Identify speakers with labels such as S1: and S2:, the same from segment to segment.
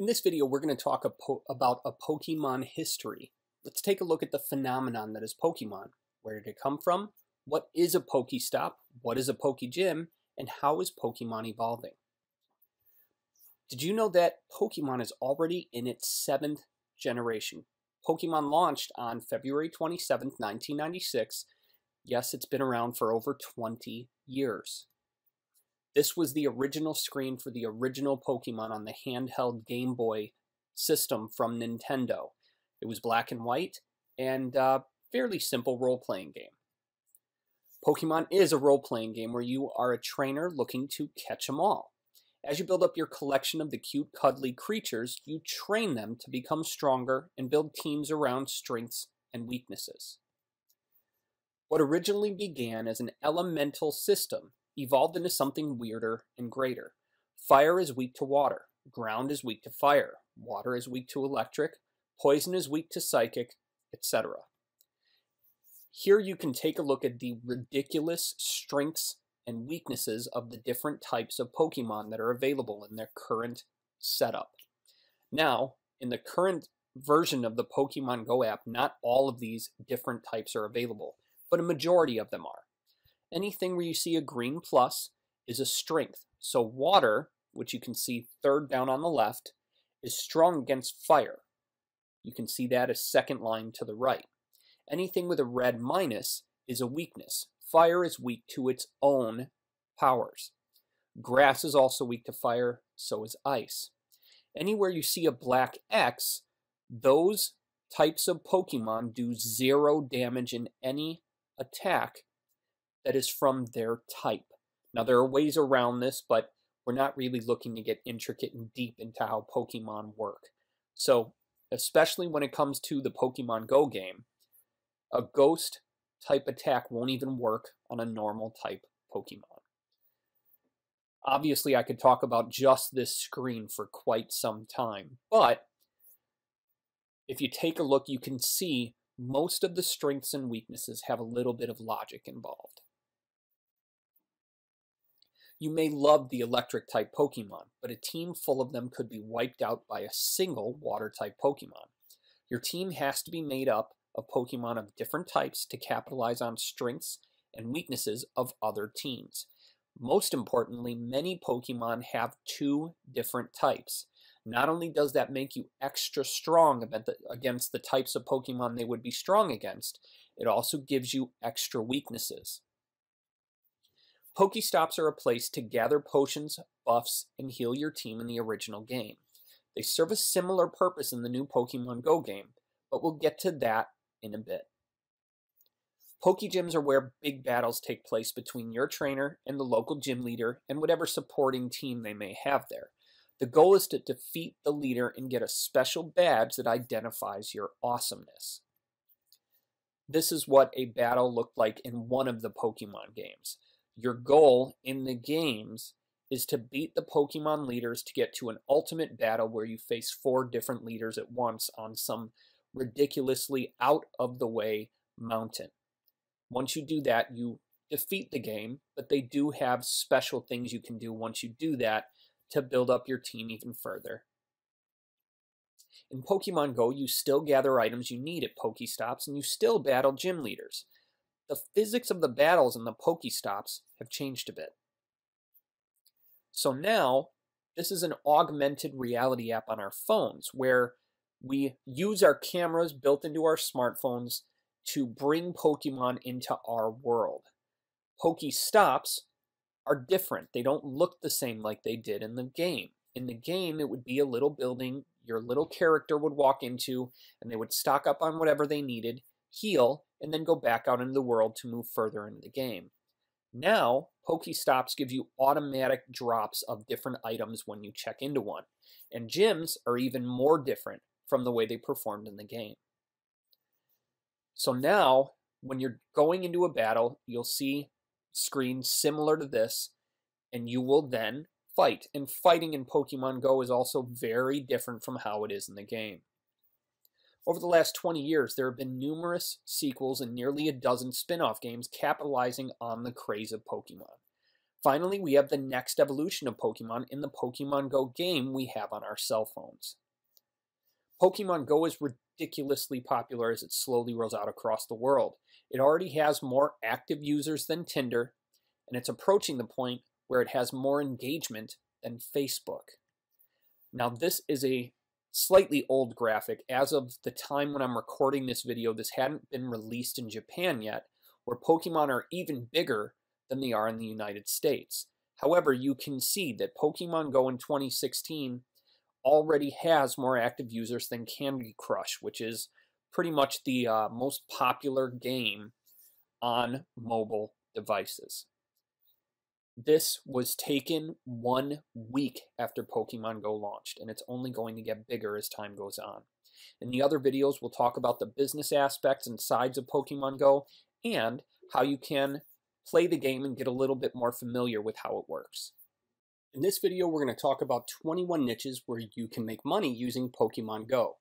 S1: In this video, we're going to talk about a Pokemon history. Let's take a look at the phenomenon that is Pokemon. Where did it come from? What is a Pokestop? What is a Pokegym? And how is Pokemon evolving? Did you know that Pokemon is already in its seventh generation? Pokemon launched on February 27, 1996. Yes, it's been around for over 20 years. This was the original screen for the original Pokemon on the handheld Game Boy system from Nintendo. It was black and white and a fairly simple role playing game. Pokemon is a role playing game where you are a trainer looking to catch them all. As you build up your collection of the cute, cuddly creatures, you train them to become stronger and build teams around strengths and weaknesses. What originally began as an elemental system evolved into something weirder and greater. Fire is weak to water, ground is weak to fire, water is weak to electric, poison is weak to psychic, etc. Here you can take a look at the ridiculous strengths and weaknesses of the different types of Pokemon that are available in their current setup. Now, in the current version of the Pokemon Go app, not all of these different types are available, but a majority of them are. Anything where you see a green plus is a strength. So water, which you can see third down on the left, is strong against fire. You can see that as second line to the right. Anything with a red minus is a weakness. Fire is weak to its own powers. Grass is also weak to fire, so is ice. Anywhere you see a black X, those types of Pokemon do zero damage in any attack that is from their type. Now, there are ways around this, but we're not really looking to get intricate and deep into how Pokemon work. So, especially when it comes to the Pokemon Go game, a ghost type attack won't even work on a normal type Pokemon. Obviously, I could talk about just this screen for quite some time, but if you take a look, you can see most of the strengths and weaknesses have a little bit of logic involved. You may love the electric type Pokemon, but a team full of them could be wiped out by a single water type Pokemon. Your team has to be made up of Pokemon of different types to capitalize on strengths and weaknesses of other teams. Most importantly, many Pokemon have two different types. Not only does that make you extra strong against the types of Pokemon they would be strong against, it also gives you extra weaknesses. Pokestops are a place to gather potions, buffs, and heal your team in the original game. They serve a similar purpose in the new Pokemon Go game, but we'll get to that in a bit. Pokegyms are where big battles take place between your trainer and the local gym leader and whatever supporting team they may have there. The goal is to defeat the leader and get a special badge that identifies your awesomeness. This is what a battle looked like in one of the Pokemon games. Your goal in the games is to beat the Pokemon leaders to get to an ultimate battle where you face four different leaders at once on some ridiculously out of the way mountain. Once you do that, you defeat the game, but they do have special things you can do once you do that to build up your team even further. In Pokemon Go, you still gather items you need at Pokestops and you still battle gym leaders the physics of the battles and the Pokestops have changed a bit. So now, this is an augmented reality app on our phones where we use our cameras built into our smartphones to bring Pokemon into our world. Pokestops are different. They don't look the same like they did in the game. In the game, it would be a little building your little character would walk into, and they would stock up on whatever they needed, heal, and then go back out into the world to move further into the game. Now, Pokestops give you automatic drops of different items when you check into one, and gyms are even more different from the way they performed in the game. So now, when you're going into a battle, you'll see screens similar to this, and you will then fight. And fighting in Pokemon Go is also very different from how it is in the game. Over the last 20 years, there have been numerous sequels and nearly a dozen spin off games capitalizing on the craze of Pokemon. Finally, we have the next evolution of Pokemon in the Pokemon Go game we have on our cell phones. Pokemon Go is ridiculously popular as it slowly rolls out across the world. It already has more active users than Tinder, and it's approaching the point where it has more engagement than Facebook. Now, this is a slightly old graphic. As of the time when I'm recording this video, this hadn't been released in Japan yet, where Pokemon are even bigger than they are in the United States. However, you can see that Pokemon Go in 2016 already has more active users than Candy Crush, which is pretty much the uh, most popular game on mobile devices. This was taken one week after Pokemon Go launched, and it's only going to get bigger as time goes on. In the other videos, we'll talk about the business aspects and sides of Pokemon Go and how you can play the game and get a little bit more familiar with how it works. In this video, we're going to talk about 21 niches where you can make money using Pokemon Go.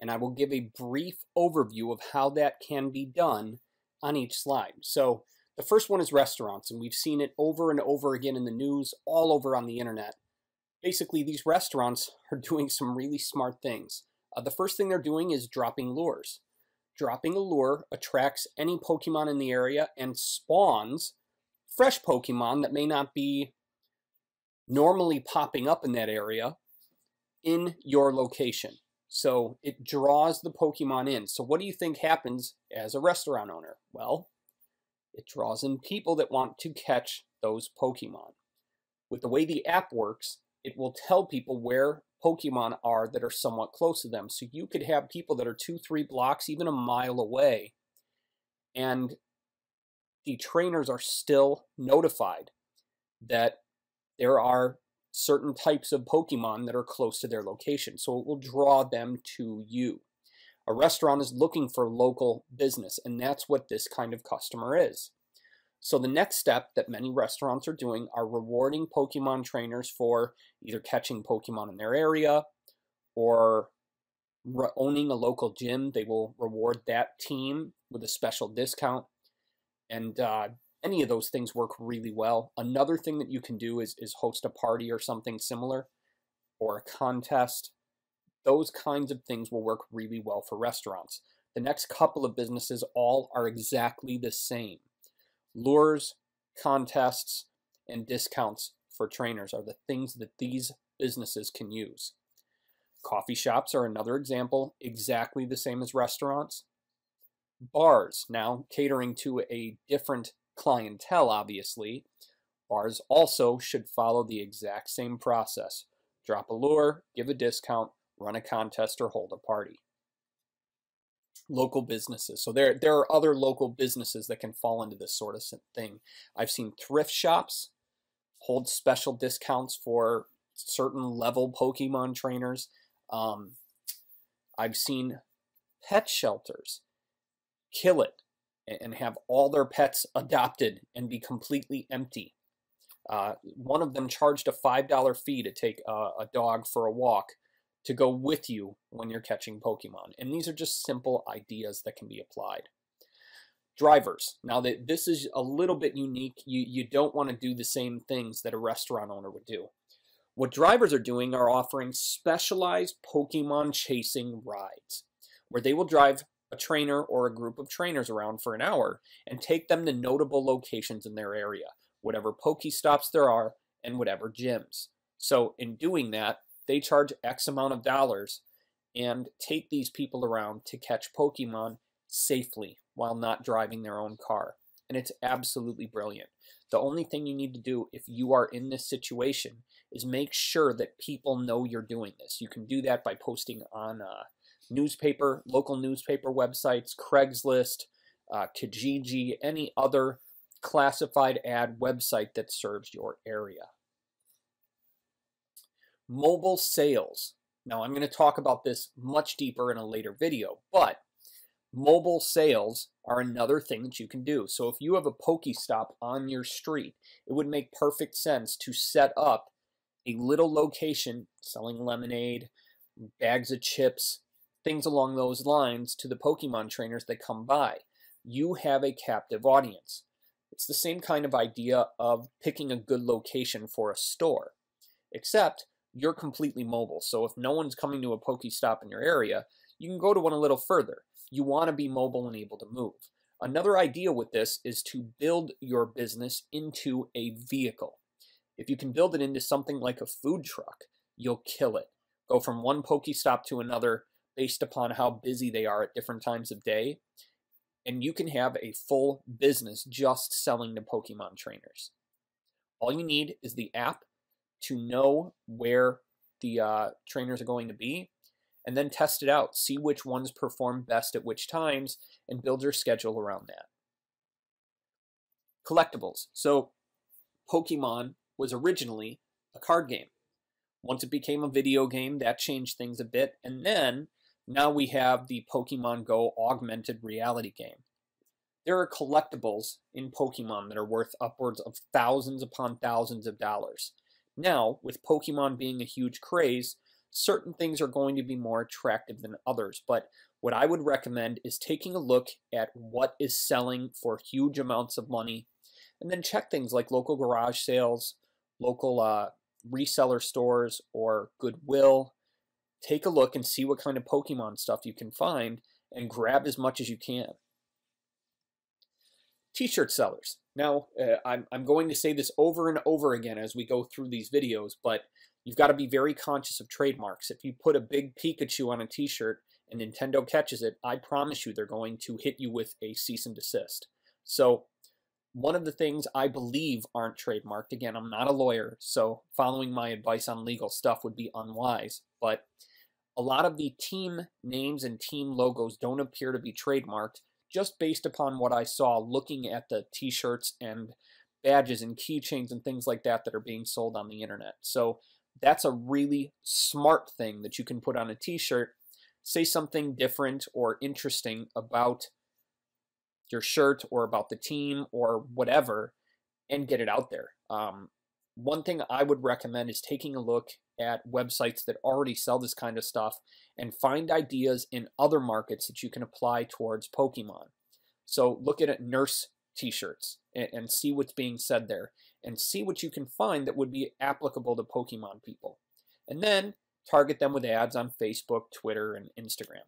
S1: And I will give a brief overview of how that can be done on each slide. So the first one is restaurants, and we've seen it over and over again in the news, all over on the internet. Basically, these restaurants are doing some really smart things. Uh, the first thing they're doing is dropping lures. Dropping a lure attracts any Pokemon in the area and spawns fresh Pokemon that may not be normally popping up in that area in your location. So it draws the Pokemon in. So what do you think happens as a restaurant owner? Well, it draws in people that want to catch those Pokemon. With the way the app works, it will tell people where Pokemon are that are somewhat close to them. So you could have people that are two, three blocks, even a mile away, and the trainers are still notified that there are certain types of Pokemon that are close to their location. So it will draw them to you. A restaurant is looking for local business, and that's what this kind of customer is. So the next step that many restaurants are doing are rewarding Pokemon trainers for either catching Pokemon in their area or owning a local gym. They will reward that team with a special discount. And uh, any of those things work really well. Another thing that you can do is, is host a party or something similar or a contest. Those kinds of things will work really well for restaurants. The next couple of businesses all are exactly the same. Lures, contests, and discounts for trainers are the things that these businesses can use. Coffee shops are another example, exactly the same as restaurants. Bars, now catering to a different clientele, obviously. Bars also should follow the exact same process. Drop a lure, give a discount, run a contest, or hold a party local businesses. So there, there are other local businesses that can fall into this sort of thing. I've seen thrift shops hold special discounts for certain level Pokemon trainers. Um, I've seen pet shelters kill it and have all their pets adopted and be completely empty. Uh, one of them charged a $5 fee to take a, a dog for a walk to go with you when you're catching Pokemon. And these are just simple ideas that can be applied. Drivers. Now that this is a little bit unique, you, you don't want to do the same things that a restaurant owner would do. What drivers are doing are offering specialized Pokemon chasing rides, where they will drive a trainer or a group of trainers around for an hour and take them to notable locations in their area, whatever Pokestops there are, and whatever gyms. So in doing that, they charge X amount of dollars and take these people around to catch Pokemon safely while not driving their own car. And it's absolutely brilliant. The only thing you need to do if you are in this situation is make sure that people know you're doing this. You can do that by posting on uh, newspaper, local newspaper websites, Craigslist, uh, Kijiji, any other classified ad website that serves your area mobile sales. Now, I'm going to talk about this much deeper in a later video, but mobile sales are another thing that you can do. So if you have a Pokestop on your street, it would make perfect sense to set up a little location selling lemonade, bags of chips, things along those lines to the Pokemon trainers that come by. You have a captive audience. It's the same kind of idea of picking a good location for a store, except you're completely mobile. So if no one's coming to a Pokestop in your area, you can go to one a little further. You want to be mobile and able to move. Another idea with this is to build your business into a vehicle. If you can build it into something like a food truck, you'll kill it. Go from one Pokestop to another based upon how busy they are at different times of day. And you can have a full business just selling to Pokemon trainers. All you need is the app to know where the uh, trainers are going to be and then test it out. See which ones perform best at which times and build your schedule around that. Collectibles. So, Pokemon was originally a card game. Once it became a video game, that changed things a bit. And then now we have the Pokemon Go augmented reality game. There are collectibles in Pokemon that are worth upwards of thousands upon thousands of dollars. Now, with Pokemon being a huge craze, certain things are going to be more attractive than others. But what I would recommend is taking a look at what is selling for huge amounts of money and then check things like local garage sales, local uh, reseller stores, or Goodwill. Take a look and see what kind of Pokemon stuff you can find and grab as much as you can. T-shirt sellers. Now, uh, I'm, I'm going to say this over and over again as we go through these videos, but You've got to be very conscious of trademarks. If you put a big Pikachu on a t-shirt and Nintendo catches it, I promise you they're going to hit you with a cease and desist. So one of the things I believe aren't trademarked, again, I'm not a lawyer, so following my advice on legal stuff would be unwise, but a lot of the team names and team logos don't appear to be trademarked just based upon what I saw looking at the t-shirts and badges and keychains and things like that that are being sold on the internet. So that's a really smart thing that you can put on a t-shirt. Say something different or interesting about your shirt or about the team or whatever and get it out there. Um, one thing I would recommend is taking a look at websites that already sell this kind of stuff and find ideas in other markets that you can apply towards Pokemon. So look at nurse t-shirts and, and see what's being said there and see what you can find that would be applicable to Pokemon people. And then target them with ads on Facebook, Twitter, and Instagram.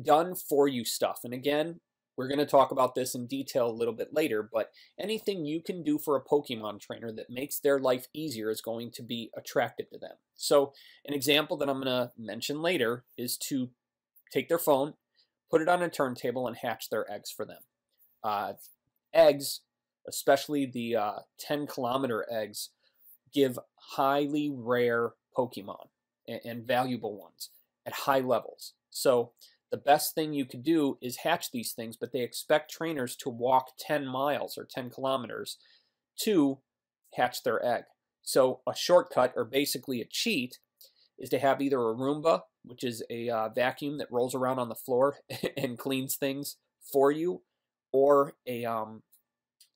S1: Done for you stuff. And again, we're going to talk about this in detail a little bit later, but anything you can do for a Pokemon trainer that makes their life easier is going to be attractive to them. So an example that I'm going to mention later is to take their phone, put it on a turntable, and hatch their eggs for them. Uh, eggs especially the uh, 10 kilometer eggs, give highly rare Pokemon and, and valuable ones at high levels. So the best thing you could do is hatch these things, but they expect trainers to walk 10 miles or 10 kilometers to hatch their egg. So a shortcut, or basically a cheat, is to have either a Roomba, which is a uh, vacuum that rolls around on the floor and cleans things for you, or a um,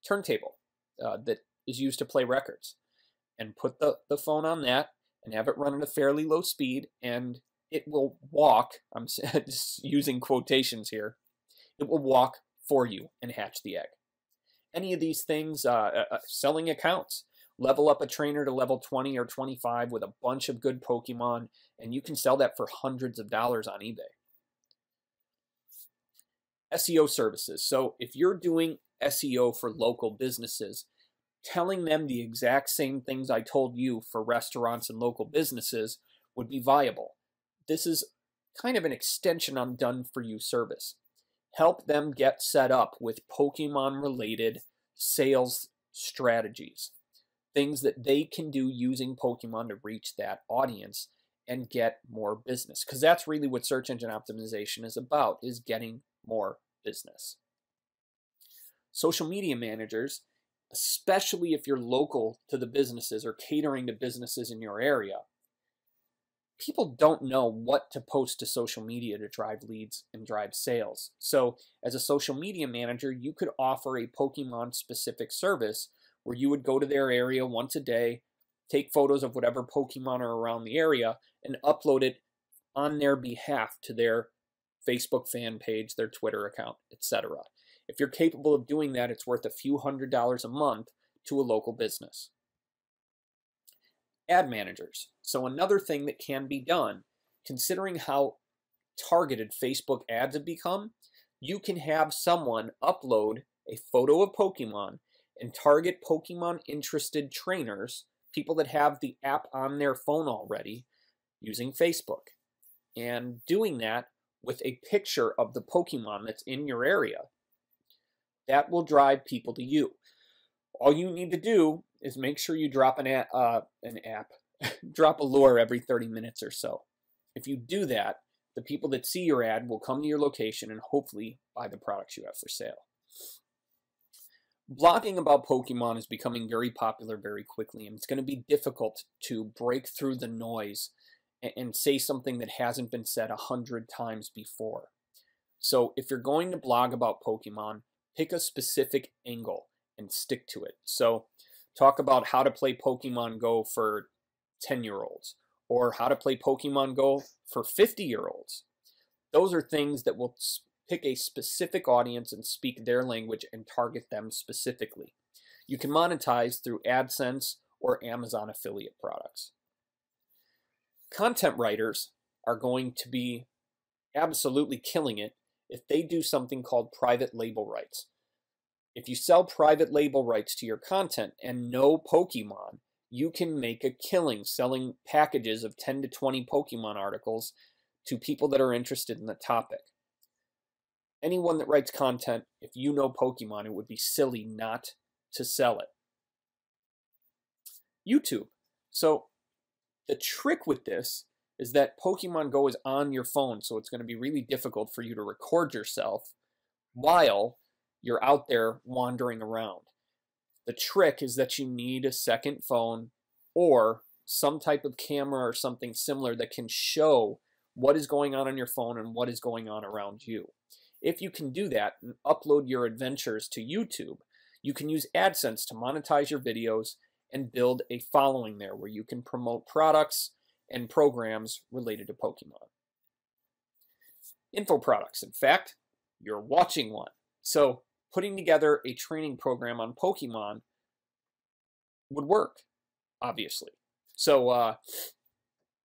S1: turntable uh, that is used to play records and put the, the phone on that and have it run at a fairly low speed and it will walk, I'm just using quotations here, it will walk for you and hatch the egg. Any of these things, uh, uh, uh selling accounts, level up a trainer to level 20 or 25 with a bunch of good Pokemon, and you can sell that for hundreds of dollars on eBay. SEO services. So if you're doing SEO for local businesses, telling them the exact same things I told you for restaurants and local businesses would be viable. This is kind of an extension on done for you service. Help them get set up with Pokemon related sales strategies, things that they can do using Pokemon to reach that audience and get more business because that's really what search engine optimization is about is getting more business social media managers, especially if you're local to the businesses or catering to businesses in your area, people don't know what to post to social media to drive leads and drive sales. So, as a social media manager, you could offer a Pokemon specific service where you would go to their area once a day, take photos of whatever Pokemon are around the area, and upload it on their behalf to their Facebook fan page, their Twitter account, etc If you're capable of doing that, it's worth a few hundred dollars a month to a local business. Ad managers. So, another thing that can be done, considering how targeted Facebook ads have become, you can have someone upload a photo of Pokemon and target Pokemon interested trainers, people that have the app on their phone already, using Facebook. And doing that with a picture of the Pokemon that's in your area. That will drive people to you. All you need to do is make sure you drop an, uh, an app, drop a lure every 30 minutes or so. If you do that, the people that see your ad will come to your location and hopefully buy the products you have for sale. Blogging about Pokemon is becoming very popular very quickly, and it's going to be difficult to break through the noise and, and say something that hasn't been said a hundred times before. So, if you're going to blog about Pokemon, pick a specific angle and stick to it. So, talk about how to play Pokemon Go for 10 year olds or how to play Pokemon Go for 50 year olds. Those are things that will pick a specific audience and speak their language and target them specifically. You can monetize through AdSense or Amazon affiliate products. Content writers are going to be absolutely killing it if they do something called private label rights. If you sell private label rights to your content and no Pokemon, you can make a killing selling packages of 10 to 20 Pokemon articles to people that are interested in the topic anyone that writes content, if you know Pokemon, it would be silly not to sell it. YouTube. So the trick with this is that Pokemon Go is on your phone, so it's going to be really difficult for you to record yourself while you're out there wandering around. The trick is that you need a second phone or some type of camera or something similar that can show what is going on on your phone and what is going on around you. If you can do that and upload your adventures to YouTube, you can use AdSense to monetize your videos and build a following there where you can promote products and programs related to Pokemon. Info products. In fact, you're watching one. So putting together a training program on Pokemon would work, obviously. So uh,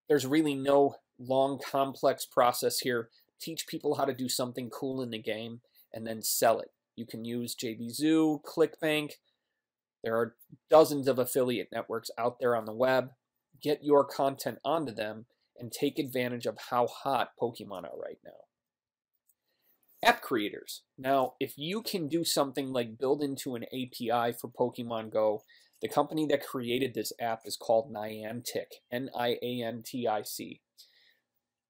S1: there's really no long, complex process here teach people how to do something cool in the game, and then sell it. You can use JVZoo, ClickBank. There are dozens of affiliate networks out there on the web. Get your content onto them and take advantage of how hot Pokemon are right now. App creators. Now, if you can do something like build into an API for Pokemon Go, the company that created this app is called Niantic, N I A N T I C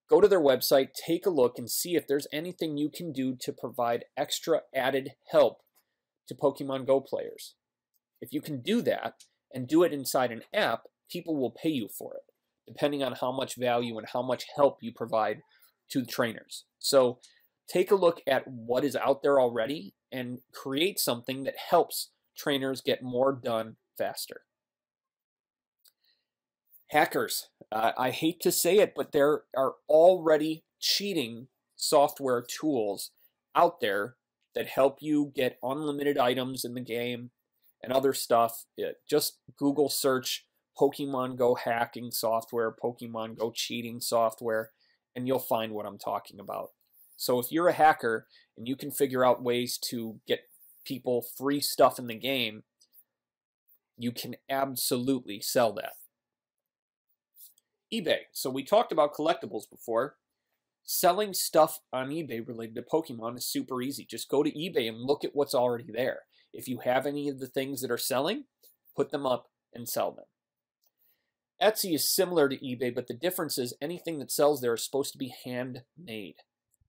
S1: go to their website, take a look, and see if there's anything you can do to provide extra added help to Pokemon Go players. If you can do that and do it inside an app, people will pay you for it, depending on how much value and how much help you provide to the trainers. So take a look at what is out there already and create something that helps trainers get more done faster. Hackers. Uh, I hate to say it, but there are already cheating software tools out there that help you get unlimited items in the game and other stuff. It, just Google search Pokemon Go hacking software, Pokemon Go cheating software, and you'll find what I'm talking about. So if you're a hacker and you can figure out ways to get people free stuff in the game, you can absolutely sell that eBay. So we talked about collectibles before. Selling stuff on eBay related to Pokemon is super easy. Just go to eBay and look at what's already there. If you have any of the things that are selling, put them up and sell them. Etsy is similar to eBay, but the difference is anything that sells there is supposed to be handmade.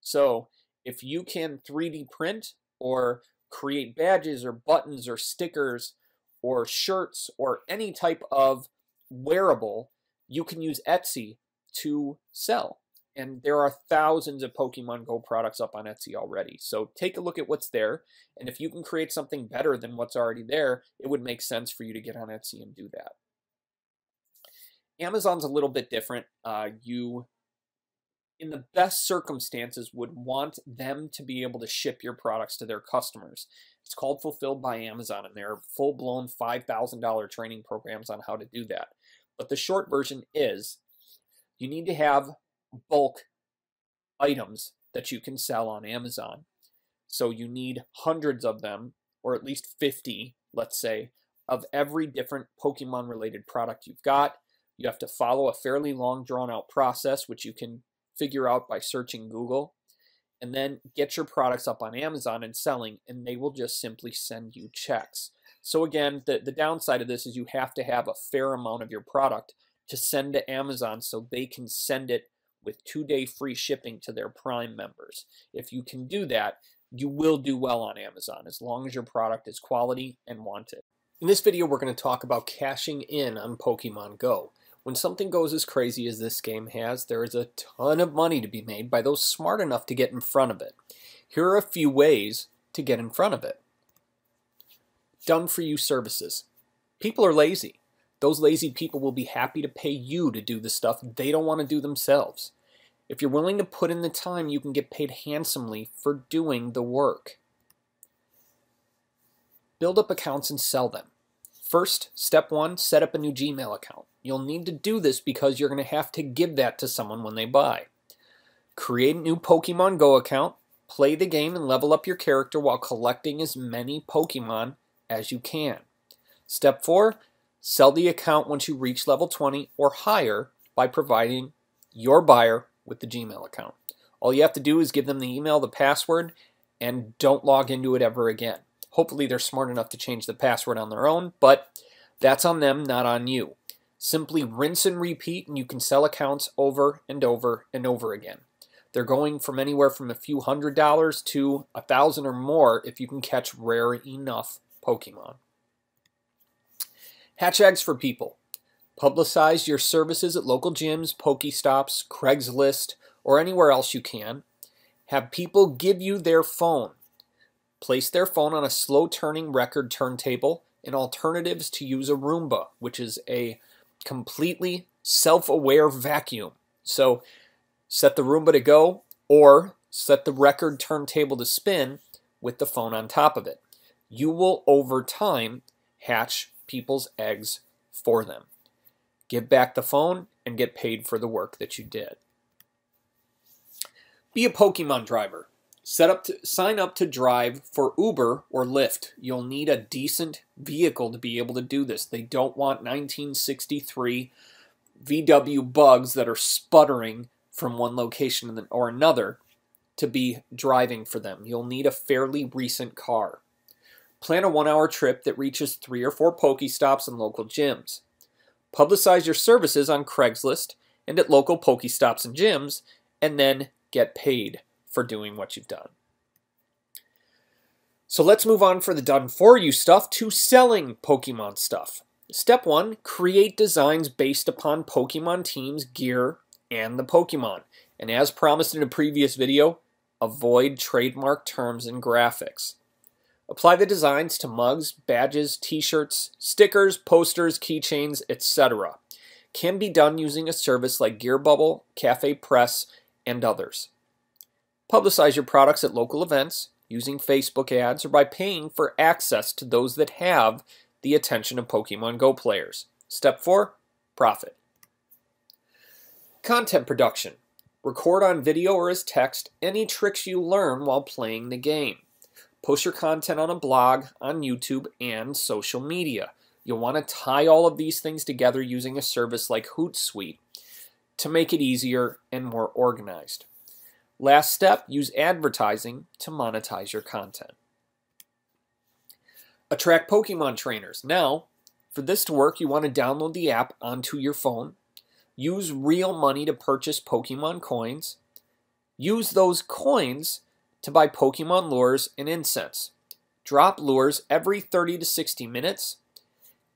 S1: So if you can 3D print or create badges or buttons or stickers or shirts or any type of wearable you can use Etsy to sell. And there are thousands of Pokemon Go products up on Etsy already. So take a look at what's there. And if you can create something better than what's already there, it would make sense for you to get on Etsy and do that. Amazon's a little bit different. Uh, you in the best circumstances would want them to be able to ship your products to their customers. It's called Fulfilled by Amazon, and there are full blown $5,000 training programs on how to do that. But the short version is you need to have bulk items that you can sell on Amazon. So you need hundreds of them, or at least 50, let's say, of every different Pokemon related product you've got. You have to follow a fairly long, drawn out process, which you can figure out by searching Google, and then get your products up on Amazon and selling, and they will just simply send you checks. So again, the, the downside of this is you have to have a fair amount of your product to send to Amazon so they can send it with two-day free shipping to their Prime members. If you can do that, you will do well on Amazon as long as your product is quality and wanted. In this video, we're going to talk about cashing in on Pokemon Go. When something goes as crazy as this game has, there is a ton of money to be made by those smart enough to get in front of it. Here are a few ways to get in front of it. Done for you services. People are lazy. Those lazy people will be happy to pay you to do the stuff they don't want to do themselves. If you're willing to put in the time, you can get paid handsomely for doing the work. Build up accounts and sell them. First, step one, set up a new Gmail account. You'll need to do this because you're going to have to give that to someone when they buy. Create a new Pokemon Go account, play the game and level up your character while collecting as many Pokemon as you can. Step 4, sell the account once you reach level 20 or higher by providing your buyer with the Gmail account. All you have to do is give them the email, the password, and don't log into it ever again. Hopefully they're smart enough to change the password on their own, but that's on them, not on you. Simply rinse and repeat, and you can sell accounts over and over and over again. They're going from anywhere from a few hundred dollars to a thousand or more if you can catch rare enough Pokemon. Hatch eggs for people. Publicize your services at local gyms, Pokestops, Craigslist, or anywhere else you can. Have people give you their phone. Place their phone on a slow turning record turntable and alternatives to use a Roomba, which is a completely self-aware vacuum. So set the Roomba to go or set the record turntable to spin with the phone on top of it. You will over time hatch people's eggs for them. Give back the phone and get paid for the work that you did. Be a Pokemon driver. Set up to sign up to drive for Uber or Lyft. You'll need a decent vehicle to be able to do this. They don't want 1963 VW bugs that are sputtering from one location or another to be driving for them. You'll need a fairly recent car. Plan a one hour trip that reaches three or four Pokestops and local gyms. Publicize your services on Craigslist and at local Pokestops and gyms, and then get paid for doing what you've done. So let's move on for the done for you stuff to selling Pokemon stuff. Step one, create designs based upon Pokemon teams, gear, and the Pokemon. And as promised in a previous video, avoid trademark terms and graphics. Apply the designs to mugs, badges, t-shirts, stickers, posters, keychains, etc. Can be done using a service like Gearbubble, Cafe Press, and others. Publicize your products at local events using Facebook ads or by paying for access to those that have the attention of Pokemon Go players. Step 4 Profit. Content production. Record on video or as text any tricks you learn while playing the game. Post your content on a blog, on YouTube, and social media. You'll want to tie all of these things together using a service like Hootsuite to make it easier and more organized. Last step, use advertising to monetize your content. Attract Pokemon trainers. Now, for this to work, you want to download the app onto your phone. Use real money to purchase Pokemon coins. Use those coins to buy Pokemon lures and incense. Drop lures every 30 to 60 minutes.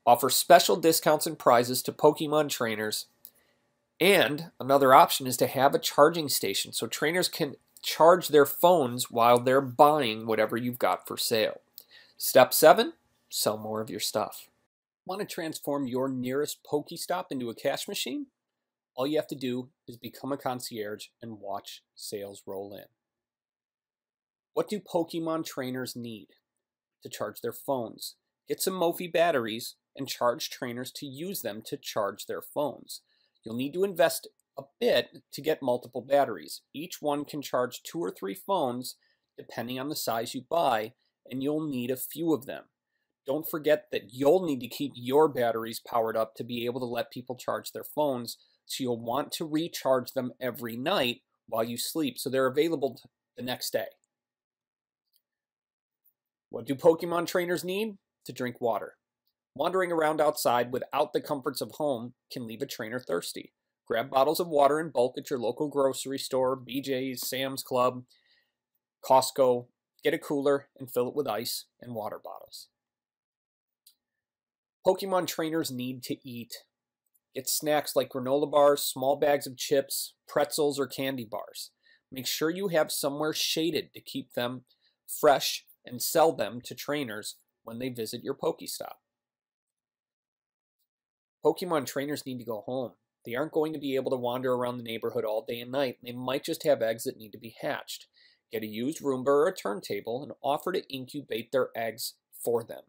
S1: Offer special discounts and prizes to Pokemon trainers and another option is to have a charging station so trainers can charge their phones while they're buying whatever you've got for sale. Step 7 Sell more of your stuff. Want to transform your nearest Pokestop into a cash machine? All you have to do is become a concierge and watch sales roll in. What do Pokemon trainers need? To charge their phones. Get some Mophie batteries and charge trainers to use them to charge their phones. You'll need to invest a bit to get multiple batteries. Each one can charge two or three phones depending on the size you buy, and you'll need a few of them. Don't forget that you'll need to keep your batteries powered up to be able to let people charge their phones, so you'll want to recharge them every night while you sleep so they're available the next day. What do Pokemon trainers need? To drink water. Wandering around outside without the comforts of home can leave a trainer thirsty. Grab bottles of water in bulk at your local grocery store, BJ's, Sam's Club, Costco. Get a cooler and fill it with ice and water bottles. Pokemon trainers need to eat. Get snacks like granola bars, small bags of chips, pretzels, or candy bars. Make sure you have somewhere shaded to keep them fresh and sell them to trainers when they visit your Pokestop. Pokemon trainers need to go home. They aren't going to be able to wander around the neighborhood all day and night. They might just have eggs that need to be hatched. Get a used Roomba or a turntable and offer to incubate their eggs for them.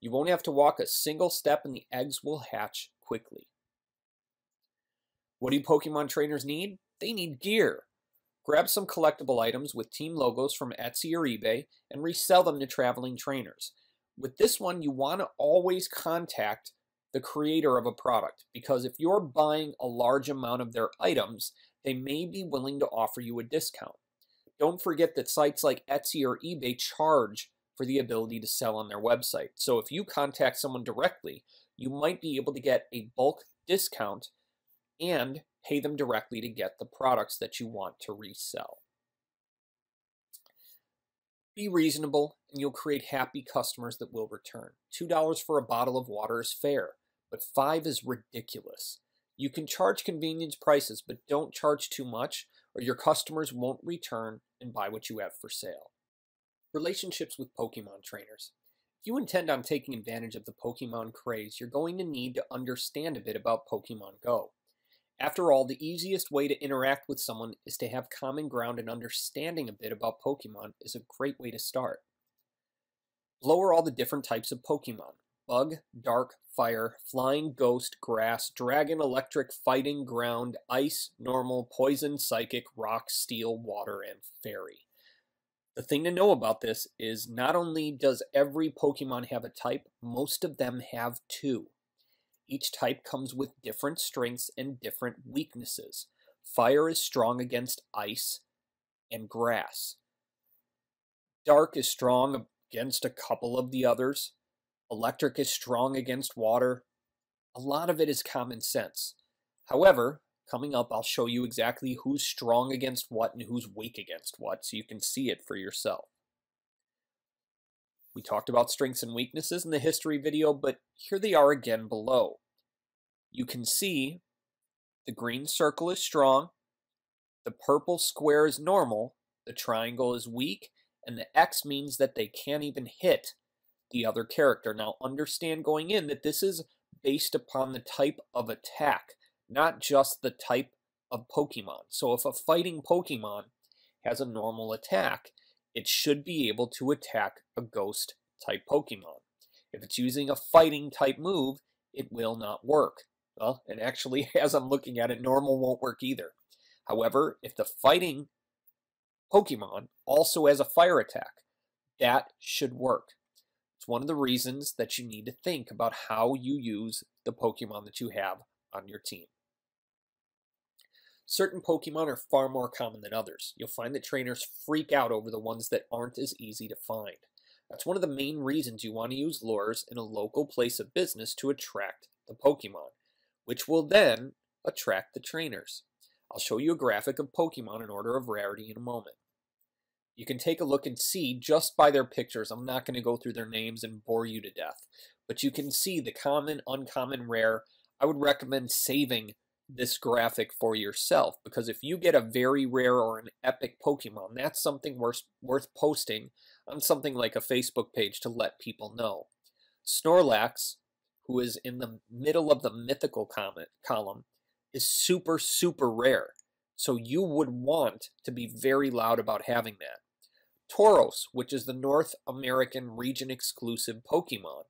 S1: You won't have to walk a single step and the eggs will hatch quickly. What do Pokemon trainers need? They need gear. Grab some collectible items with team logos from Etsy or eBay and resell them to traveling trainers. With this one, you want to always contact the creator of a product because if you're buying a large amount of their items, they may be willing to offer you a discount. Don't forget that sites like Etsy or eBay charge for the ability to sell on their website. So if you contact someone directly, you might be able to get a bulk discount and pay them directly to get the products that you want to resell. Be reasonable and you'll create happy customers that will return. $2 for a bottle of water is fair but five is ridiculous. You can charge convenience prices, but don't charge too much, or your customers won't return and buy what you have for sale. Relationships with Pokemon trainers. If you intend on taking advantage of the Pokemon craze, you're going to need to understand a bit about Pokemon Go. After all, the easiest way to interact with someone is to have common ground and understanding a bit about Pokemon is a great way to start. Below are all the different types of Pokemon. Bug, Dark, Fire, Flying Ghost, Grass, Dragon, Electric, Fighting, Ground, Ice, Normal, Poison, Psychic, Rock, Steel, Water, and Fairy. The thing to know about this is not only does every Pokemon have a type, most of them have two. Each type comes with different strengths and different weaknesses. Fire is strong against ice and grass. Dark is strong against a couple of the others. Electric is strong against water. A lot of it is common sense. However, coming up, I'll show you exactly who's strong against what and who's weak against what so you can see it for yourself. We talked about strengths and weaknesses in the history video, but here they are again below. You can see the green circle is strong, the purple square is normal, the triangle is weak, and the X means that they can't even hit the other character. Now, understand going in that this is based upon the type of attack, not just the type of Pokemon. So if a fighting Pokemon has a normal attack, it should be able to attack a ghost type Pokemon. If it's using a fighting type move, it will not work. Well, and actually, as I'm looking at it, normal won't work either. However, if the fighting Pokemon also has a fire attack, that should work. It's one of the reasons that you need to think about how you use the Pokemon that you have on your team. Certain Pokemon are far more common than others. You'll find that trainers freak out over the ones that aren't as easy to find. That's one of the main reasons you want to use lures in a local place of business to attract the Pokemon, which will then attract the trainers. I'll show you a graphic of Pokemon in order of rarity in a moment. You can take a look and see just by their pictures. I'm not going to go through their names and bore you to death, but you can see the common, uncommon, rare. I would recommend saving this graphic for yourself because if you get a very rare or an epic Pokemon, that's something worth, worth posting on something like a Facebook page to let people know. Snorlax, who is in the middle of the mythical comment, column, is super, super rare. So you would want to be very loud about having that. Tauros, which is the North American region exclusive Pokemon.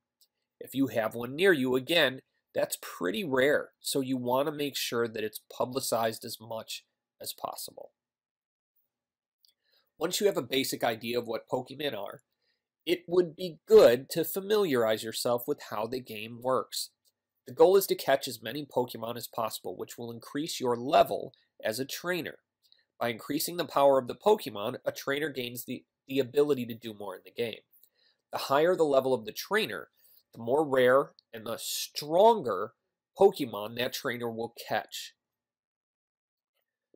S1: If you have one near you, again, that's pretty rare. So you want to make sure that it's publicized as much as possible. Once you have a basic idea of what Pokemon are, it would be good to familiarize yourself with how the game works. The goal is to catch as many Pokemon as possible, which will increase your level as a trainer. By increasing the power of the Pokemon, a trainer gains the, the ability to do more in the game. The higher the level of the trainer, the more rare and the stronger Pokemon that trainer will catch.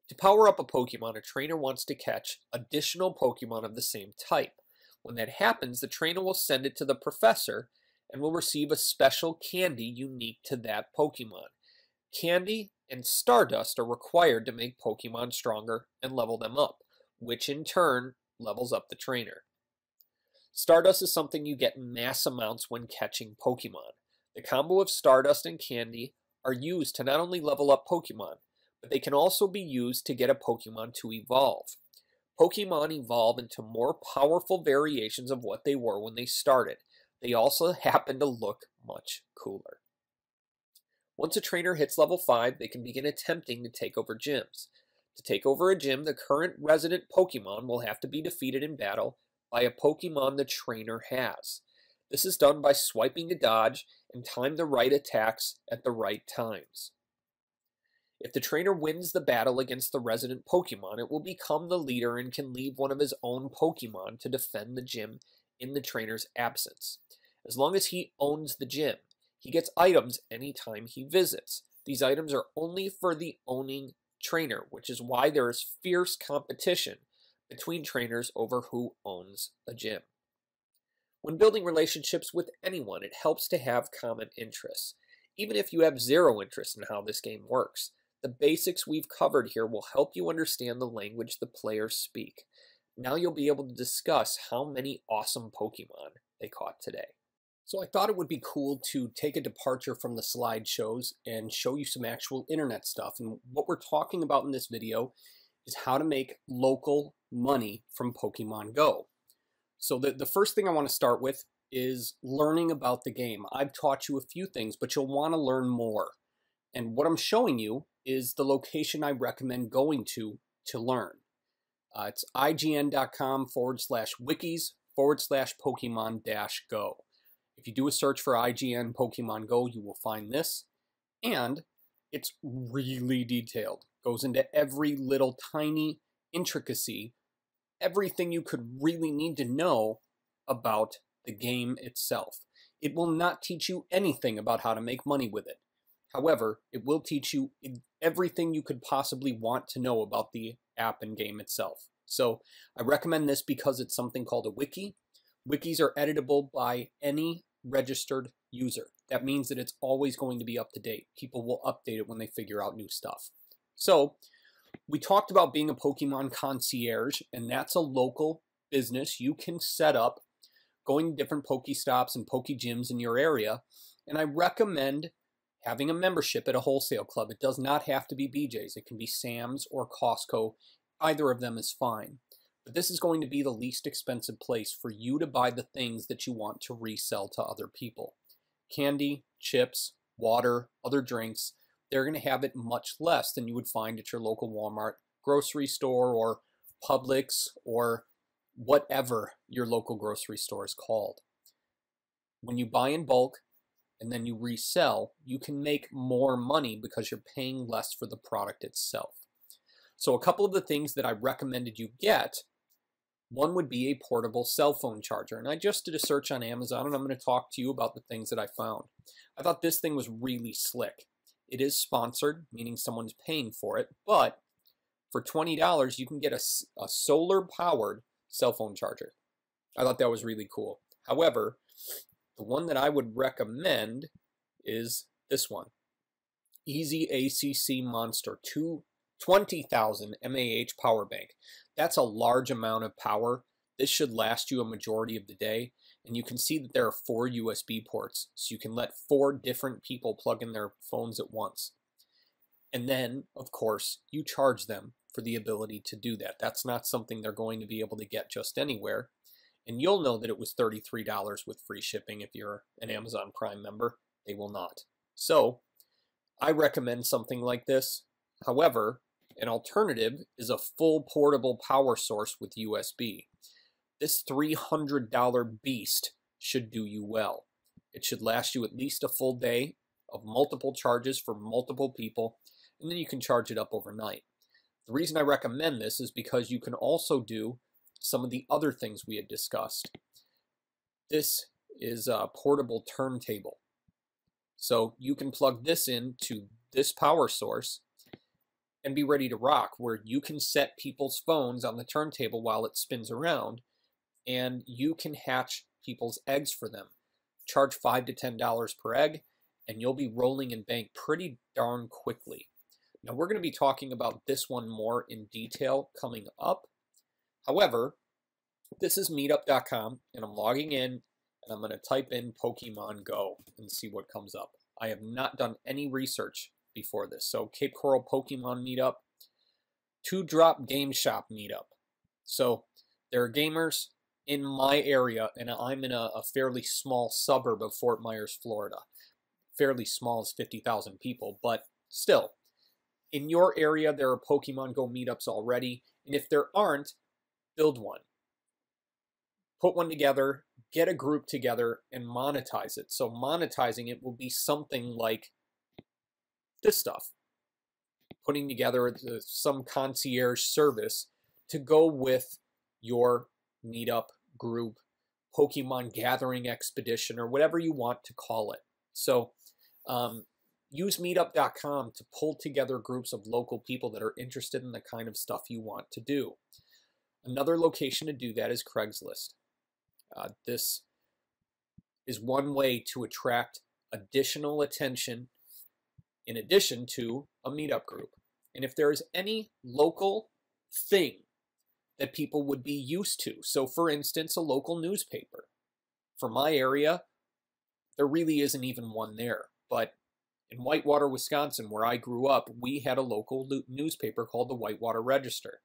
S1: To power up a Pokemon, a trainer wants to catch additional Pokemon of the same type. When that happens, the trainer will send it to the professor and will receive a special candy unique to that Pokemon. Candy and Stardust are required to make Pokemon stronger and level them up, which in turn levels up the trainer. Stardust is something you get in mass amounts when catching Pokemon. The combo of Stardust and Candy are used to not only level up Pokemon, but they can also be used to get a Pokemon to evolve. Pokemon evolve into more powerful variations of what they were when they started, they also happen to look much cooler. Once a trainer hits level 5, they can begin attempting to take over gyms. To take over a gym, the current resident Pokemon will have to be defeated in battle by a Pokemon the trainer has. This is done by swiping to dodge and time the right attacks at the right times. If the trainer wins the battle against the resident Pokemon, it will become the leader and can leave one of his own Pokemon to defend the gym in the trainer's absence. As long as he owns the gym, he gets items anytime he visits. These items are only for the owning trainer, which is why there is fierce competition between trainers over who owns a gym. When building relationships with anyone, it helps to have common interests. Even if you have zero interest in how this game works, the basics we've covered here will help you understand the language the players speak. Now you'll be able to discuss how many awesome Pokemon they caught today. So I thought it would be cool to take a departure from the slideshows and show you some actual internet stuff. And what we're talking about in this video is how to make local money from Pokemon Go. So the, the first thing I want to start with is learning about the game. I've taught you a few things, but you'll want to learn more. And what I'm showing you is the location I recommend going to to learn. Uh, it's ign.com forward slash wikis forward slash Pokemon dash go. If you do a search for IGN Pokemon Go, you will find this. And it's really detailed. Goes into every little tiny intricacy, everything you could really need to know about the game itself. It will not teach you anything about how to make money with it. However, it will teach you everything you could possibly want to know about the app and game itself. So I recommend this because it's something called a wiki. Wikis are editable by any registered user. That means that it's always going to be up to date. People will update it when they figure out new stuff. So we talked about being a Pokemon concierge, and that's a local business you can set up going to different Pokestops and Poke gyms in your area. And I recommend having a membership at a wholesale club. It does not have to be BJ's. It can be Sam's or Costco. Either of them is fine. But this is going to be the least expensive place for you to buy the things that you want to resell to other people. Candy, chips, water, other drinks, they're going to have it much less than you would find at your local Walmart, grocery store, or Publix, or whatever your local grocery store is called. When you buy in bulk, and then you resell, you can make more money because you're paying less for the product itself. So a couple of the things that I recommended you get, one would be a portable cell phone charger. And I just did a search on Amazon and I'm going to talk to you about the things that I found. I thought this thing was really slick. It is sponsored, meaning someone's paying for it, but for $20 you can get a, a solar powered cell phone charger. I thought that was really cool. However, the one that I would recommend is this one. Easy ACC Monster 2 20,000 mAh power bank. That's a large amount of power. This should last you a majority of the day. And you can see that there are four USB ports, so you can let four different people plug in their phones at once. And then, of course, you charge them for the ability to do that. That's not something they're going to be able to get just anywhere. And you'll know that it was $33 with free shipping if you're an Amazon Prime member. They will not. So I recommend something like this. However, an alternative is a full portable power source with USB. This $300 beast should do you well. It should last you at least a full day of multiple charges for multiple people, and then you can charge it up overnight. The reason I recommend this is because you can also do some of the other things we had discussed. This is a portable turntable. So you can plug this in to this power source and be ready to rock where you can set people's phones on the turntable while it spins around and you can hatch people's eggs for them. Charge 5 to $10 per egg and you'll be rolling in bank pretty darn quickly. Now we're going to be talking about this one more in detail coming up. However, this is meetup.com and I'm logging in and I'm going to type in Pokemon Go and see what comes up. I have not done any research before this. So Cape Coral Pokemon Meetup, Two Drop Game Shop Meetup. So there are gamers in my area, and I'm in a, a fairly small suburb of Fort Myers, Florida. Fairly small as 50,000 people, but still, in your area, there are Pokemon Go meetups already, and if there aren't, build one. Put one together, get a group together, and monetize it. So monetizing it will be something like this stuff. Putting together the, some concierge service to go with your meetup group, Pokemon gathering expedition, or whatever you want to call it. So um, use meetup.com to pull together groups of local people that are interested in the kind of stuff you want to do. Another location to do that is Craigslist. Uh, this is one way to attract additional attention in addition to a meetup group. And if there is any local thing that people would be used to, so for instance, a local newspaper. For my area, there really isn't even one there. But in Whitewater, Wisconsin, where I grew up, we had a local newspaper called the Whitewater Register.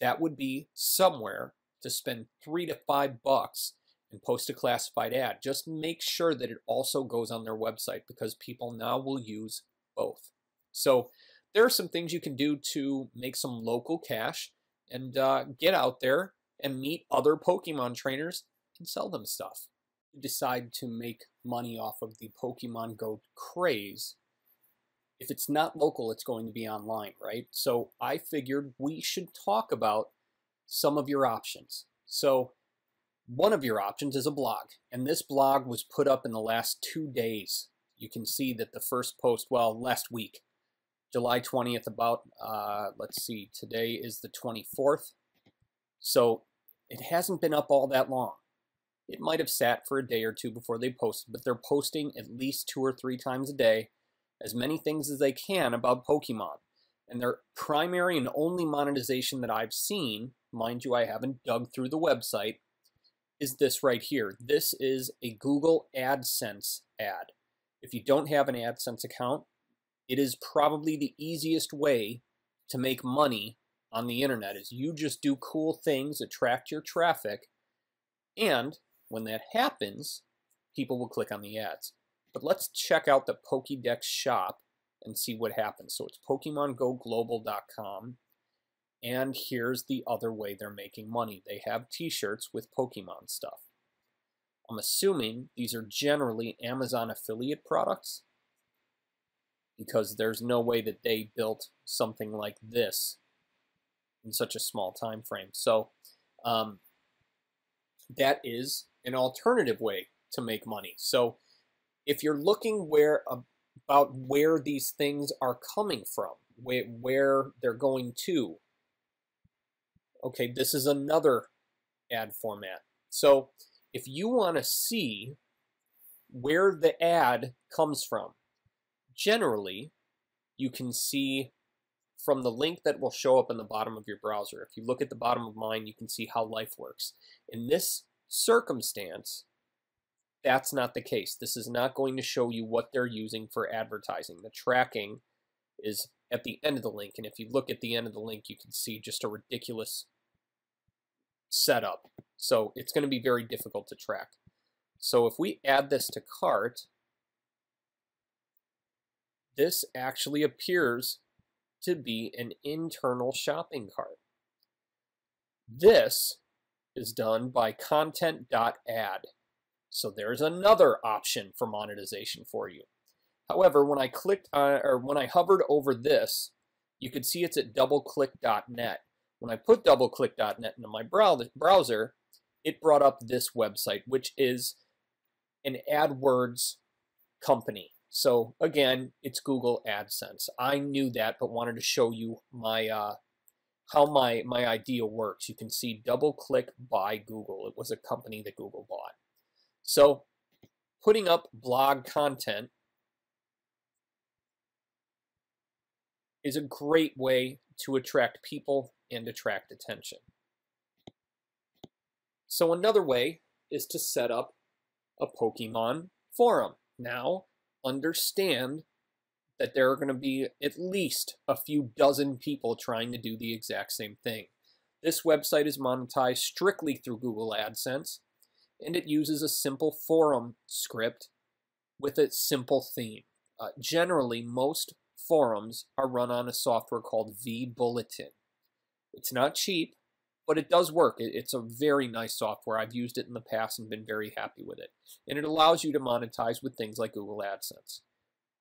S1: That would be somewhere to spend three to five bucks and post a classified ad. Just make sure that it also goes on their website because people now will use both. So there are some things you can do to make some local cash and uh, get out there and meet other Pokemon trainers and sell them stuff. You decide to make money off of the Pokemon Go craze. If it's not local, it's going to be online, right? So I figured we should talk about some of your options. So one of your options is a blog, and this blog was put up in the last two days you can see that the first post, well, last week, July 20th, about, uh, let's see, today is the 24th. So it hasn't been up all that long. It might have sat for a day or two before they posted, but they're posting at least two or three times a day, as many things as they can about Pokemon. And their primary and only monetization that I've seen, mind you, I haven't dug through the website, is this right here. This is a Google AdSense ad. If you don't have an AdSense account, it is probably the easiest way to make money on the internet is you just do cool things, attract your traffic, and when that happens, people will click on the ads. But let's check out the Pokédex shop and see what happens. So it's PokemonGoGlobal.com. And here's the other way they're making money. They have t-shirts with Pokemon stuff. I'm assuming these are generally Amazon affiliate products because there's no way that they built something like this in such a small time frame. So um, that is an alternative way to make money. So if you're looking where about where these things are coming from, where, where they're going to, okay, this is another ad format. So if you want to see where the ad comes from, generally you can see from the link that will show up in the bottom of your browser. If you look at the bottom of mine, you can see how life works. In this circumstance, that's not the case. This is not going to show you what they're using for advertising. The tracking is at the end of the link. And if you look at the end of the link, you can see just a ridiculous setup. So it's going to be very difficult to track. So if we add this to cart, this actually appears to be an internal shopping cart. This is done by Content.ad. So there's another option for monetization for you. However, when I clicked on, or when I hovered over this, you could see it's at doubleclick.net. When I put doubleclick.net into my browser, it brought up this website, which is an AdWords company. So again, it's Google AdSense. I knew that, but wanted to show you my uh, how my, my idea works. You can see DoubleClick by Google. It was a company that Google bought. So putting up blog content is a great way to attract people and attract attention. So another way is to set up a Pokemon forum. Now, understand that there are going to be at least a few dozen people trying to do the exact same thing. This website is monetized strictly through Google AdSense, and it uses a simple forum script with a simple theme. Uh, generally, most forums are run on a software called vBulletin. It's not cheap, but it does work. It's a very nice software. I've used it in the past and been very happy with it. And it allows you to monetize with things like Google AdSense.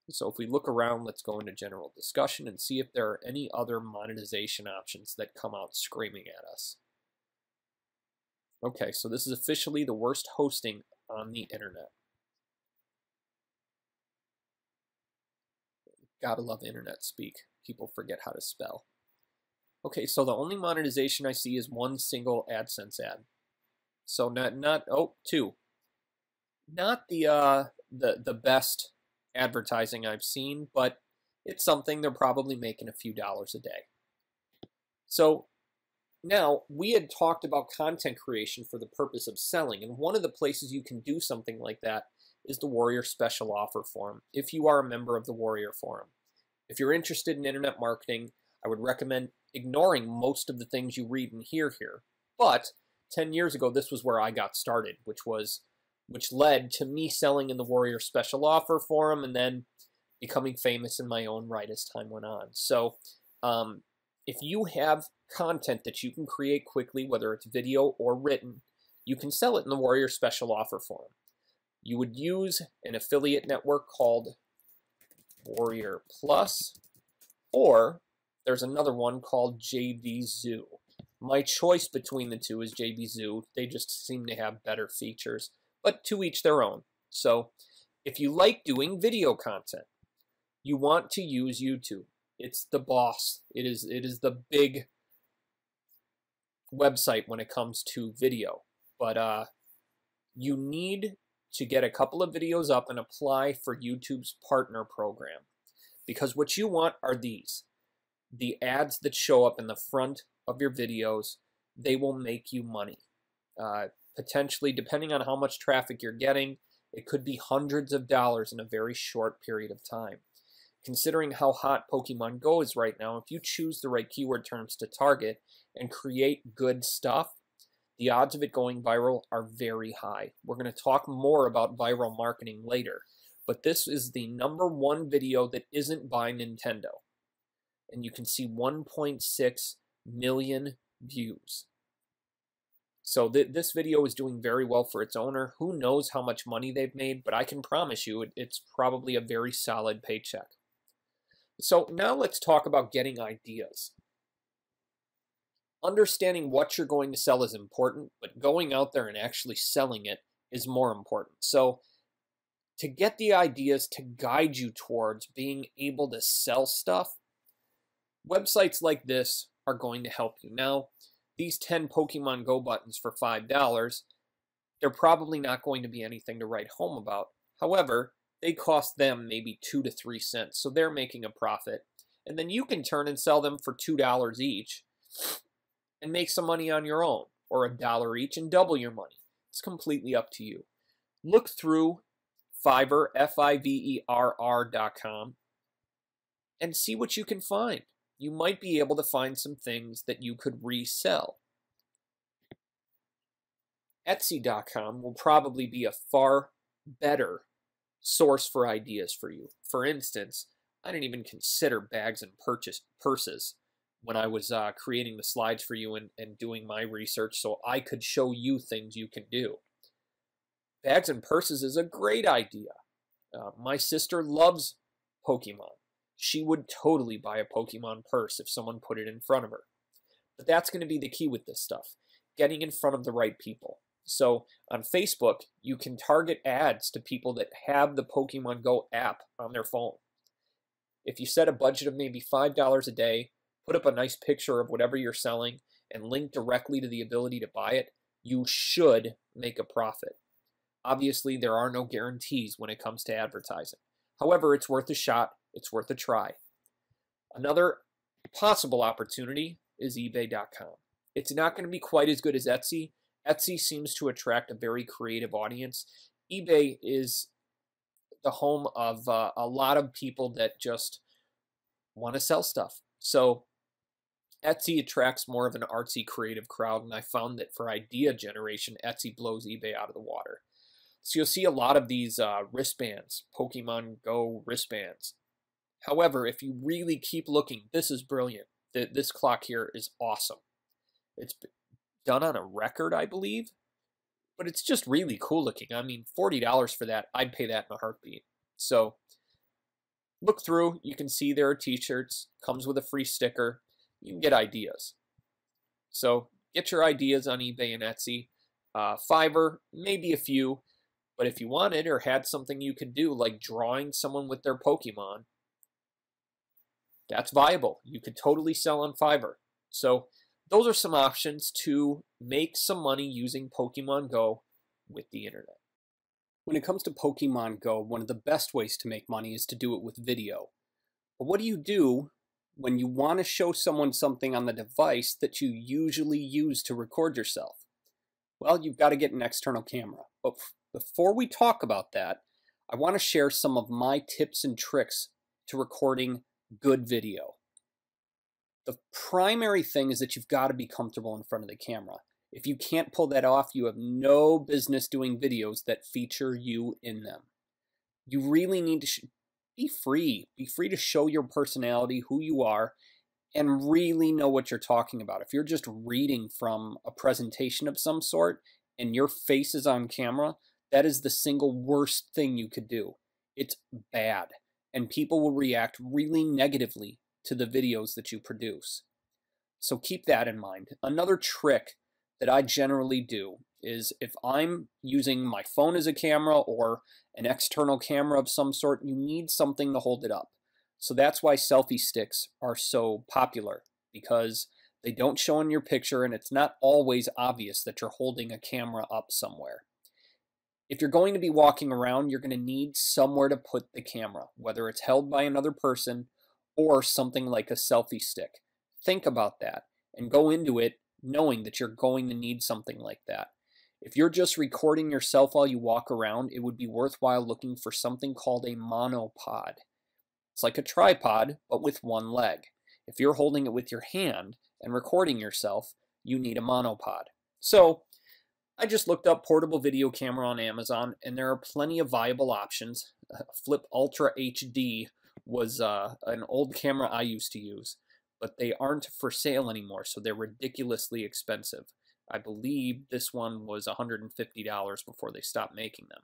S1: So if we look around, let's go into general discussion and see if there are any other monetization options that come out screaming at us. Okay, so this is officially the worst hosting on the internet. Gotta love internet speak. People forget how to spell. Okay, so the only monetization I see is one single AdSense ad. So not not oh two. Not the uh the the best advertising I've seen, but it's something they're probably making a few dollars a day. So now we had talked about content creation for the purpose of selling, and one of the places you can do something like that is the Warrior Special Offer Forum, if you are a member of the Warrior Forum. If you're interested in internet marketing, I would recommend ignoring most of the things you read and hear here. But 10 years ago, this was where I got started, which was which led to me selling in the Warrior Special Offer Forum and then becoming famous in my own right as time went on. So um, if you have content that you can create quickly, whether it's video or written, you can sell it in the Warrior Special Offer Forum. You would use an affiliate network called Warrior Plus, or there's another one called JVZoo. My choice between the two is JVZoo. They just seem to have better features, but to each their own. So if you like doing video content, you want to use YouTube. It's the boss. It is it is the big website when it comes to video. But uh, you need to get a couple of videos up and apply for YouTube's partner program. Because what you want are these the ads that show up in the front of your videos, they will make you money. Uh, potentially, depending on how much traffic you're getting, it could be hundreds of dollars in a very short period of time. Considering how hot Pokemon Go is right now, if you choose the right keyword terms to target and create good stuff, the odds of it going viral are very high. We're going to talk more about viral marketing later, but this is the number one video that isn't by Nintendo and you can see 1.6 million views. So th this video is doing very well for its owner. Who knows how much money they've made, but I can promise you it, it's probably a very solid paycheck. So now let's talk about getting ideas. Understanding what you're going to sell is important, but going out there and actually selling it is more important. So to get the ideas to guide you towards being able to sell stuff, Websites like this are going to help you. Now, these 10 Pokemon Go buttons for $5, they're probably not going to be anything to write home about. However, they cost them maybe 2 to 3 cents, so they're making a profit. And then you can turn and sell them for $2 each and make some money on your own, or a dollar each and double your money. It's completely up to you. Look through Fiverr, F-I-V-E-R-R dot com
S2: and see what you can find. You might be able to find some things that you could resell. Etsy.com will probably be a far better source for ideas for you. For instance, I didn't even consider bags and purchase purses when I was uh, creating the slides for you and, and doing my research so I could show you things you can do. Bags and purses is a great idea. Uh, my sister loves Pokemon. She would totally buy a Pokemon purse if someone put it in front of her. But that's going to be the key with this stuff getting in front of the right people. So on Facebook, you can target ads to people that have the Pokemon Go app on their phone. If you set a budget of maybe $5 a day, put up a nice picture of whatever you're selling, and link directly to the ability to buy it, you should make a profit. Obviously, there are no guarantees when it comes to advertising. However, it's worth a shot, it's worth a try. Another possible opportunity is eBay.com. It's not going to be quite as good as Etsy. Etsy seems to attract a very creative audience. eBay is the home of uh, a lot of people that just want to sell stuff. So Etsy attracts more of an artsy creative crowd, and I found that for idea generation, Etsy blows eBay out of the water. So you'll see a lot of these uh, wristbands, Pokemon Go wristbands. However, if you really keep looking, this is brilliant. This clock here is awesome. It's done on a record, I believe, but it's just really cool looking. I mean, $40 for that, I'd pay that in a heartbeat. So look through, you can see there are t-shirts, comes with a free sticker. You can get ideas. So get your ideas on eBay and Etsy. Uh, Fiverr, maybe a few. But if you wanted or had something you could do, like drawing someone with their Pokemon, that's viable. You could totally sell on Fiverr. So those are some options to make some money using Pokemon Go with the internet.
S1: When it comes to Pokemon Go, one of the best ways to make money is to do it with video. But what do you do when you want to show someone something on the device that you usually use to record yourself? Well, you've got to get an external camera. But before we talk about that, I want to share some of my tips and tricks to recording good video. The primary thing is that you've got to be comfortable in front of the camera. If you can't pull that off, you have no business doing videos that feature you in them. You really need to be free. Be free to show your personality, who you are, and really know what you're talking about. If you're just reading from a presentation of some sort and your face is on camera, that is the single worst thing you could do. It's bad. And people will react really negatively to the videos that you produce. So keep that in mind. Another trick that I generally do is if I'm using my phone as a camera or an external camera of some sort, you need something to hold it up. So that's why selfie sticks are so popular because they don't show in your picture and it's not always obvious that you're holding a camera up somewhere. If you're going to be walking around, you're going to need somewhere to put the camera, whether it's held by another person or something like a selfie stick. Think about that and go into it knowing that you're going to need something like that. If you're just recording yourself while you walk around, it would be worthwhile looking for something called a monopod. It's like a tripod, but with one leg. If you're holding it with your hand and recording yourself, you need a monopod. So I just looked up portable video camera on Amazon, and there are plenty of viable options. Flip Ultra HD was uh, an old camera I used to use, but they aren't for sale anymore, so they're ridiculously expensive. I believe this one was $150 before they stopped making them.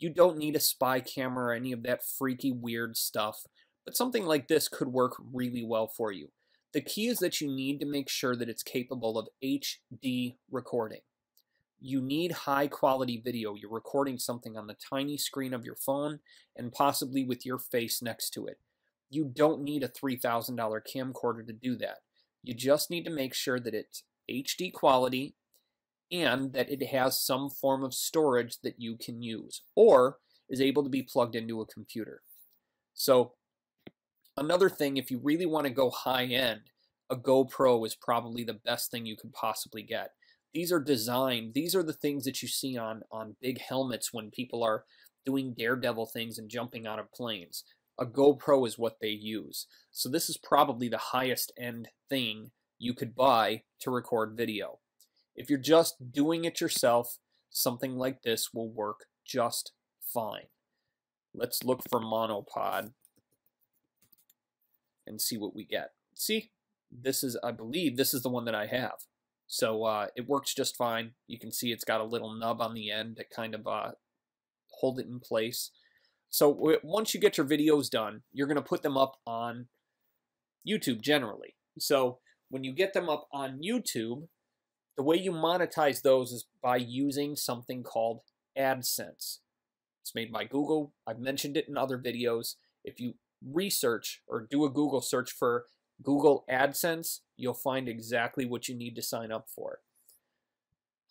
S1: You don't need a spy camera or any of that freaky weird stuff, but something like this could work really well for you. The key is that you need to make sure that it's capable of HD recording you need high quality video. You're recording something on the tiny screen of your phone and possibly with your face next to it. You don't need a $3,000 camcorder to do that. You just need to make sure that it's HD quality and that it has some form of storage that you can use or is able to be plugged into a computer. So another thing, if you really want to go high end, a GoPro is probably the best thing you could possibly get. These are designed, these are the things that you see on, on big helmets when people are doing daredevil things and jumping out of planes.
S2: A GoPro is what they use. So this is probably the highest end thing you could buy to record video. If you're just doing it yourself, something like this will work just fine. Let's look for monopod and see what we get. See, this is, I believe, this is the one that I have. So uh, it works just fine. You can see it's got a little nub on the end to kind of uh, hold it in place. So once you get your videos done, you're going to put them up on YouTube generally. So when you get them up on YouTube, the way you monetize those is by using something called AdSense. It's made by Google. I've mentioned it in other videos. If you research or do a Google search for Google AdSense, you'll find exactly what you need to sign up for.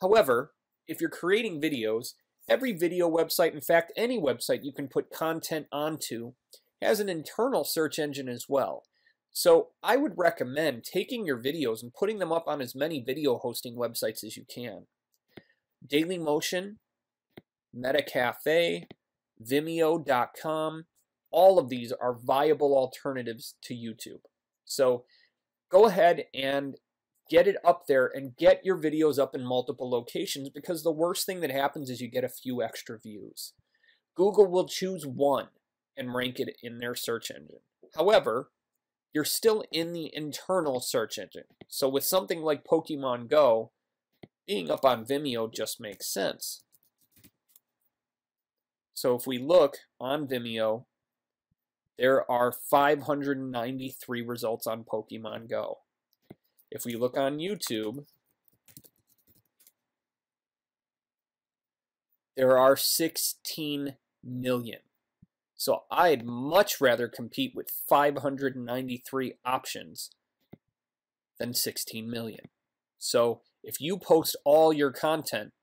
S2: However, if you're creating videos, every video website, in fact, any website you can put content onto, has an internal search engine as well. So I would recommend taking your videos and putting them up on as many video hosting websites as you can. Dailymotion, Metacafe, Vimeo.com, all of these are viable alternatives to YouTube. So go ahead and get it up there and get your videos up in multiple locations because the worst thing that happens is you get a few extra views. Google will choose one and rank it in their search engine. However, you're still in the internal search engine. So with something like Pokemon Go, being up on Vimeo just makes sense. So if we look on Vimeo, there are 593 results on Pokemon Go. If we look on YouTube, there are 16 million. So I'd much rather compete with 593 options than 16 million. So if you post all your content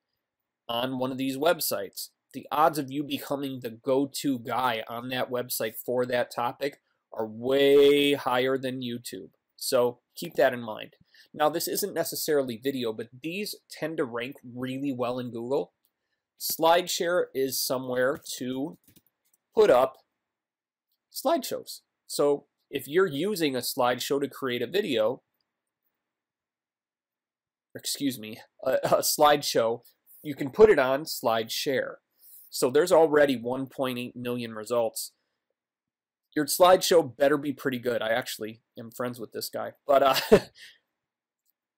S2: on one of these websites, the odds of you becoming the go-to guy on that website for that topic are way higher than YouTube. So keep that in mind. Now, this isn't necessarily video, but these tend to rank really well in Google. SlideShare is somewhere to put up slideshows. So if you're using a slideshow to create a video, excuse me, a, a slideshow, you can put it on SlideShare. So there's already 1.8 million results. Your slideshow better be pretty good. I actually am friends with this guy. But uh,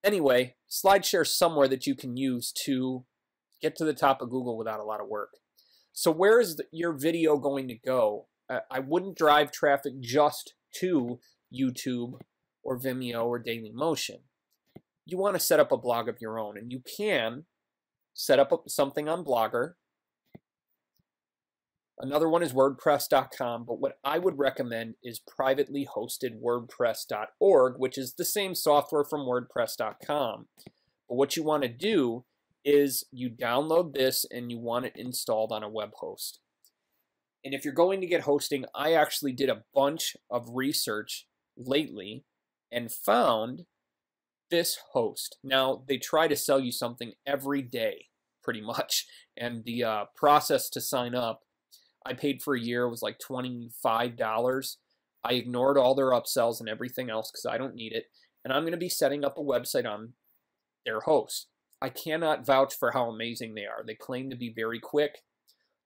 S2: anyway, SlideShare somewhere that you can use to get to the top of Google without a lot of work. So where is the, your video going to go? I wouldn't drive traffic just to YouTube or Vimeo or Dailymotion. You want to set up a blog of your own, and you can set up something on Blogger Another one is WordPress.com, but what I would recommend is privately hosted WordPress.org, which is the same software from WordPress.com. But what you want to do is you download this and you want it installed on a web host. And if you're going to get hosting, I actually did a bunch of research lately and found this host. Now, they try to sell you something every day, pretty much. And the uh, process to sign up I paid for a year it was like $25. I ignored all their upsells and everything else because I don't need it. And I'm going to be setting up a website on their host. I cannot vouch for how amazing they are. They claim to be very quick.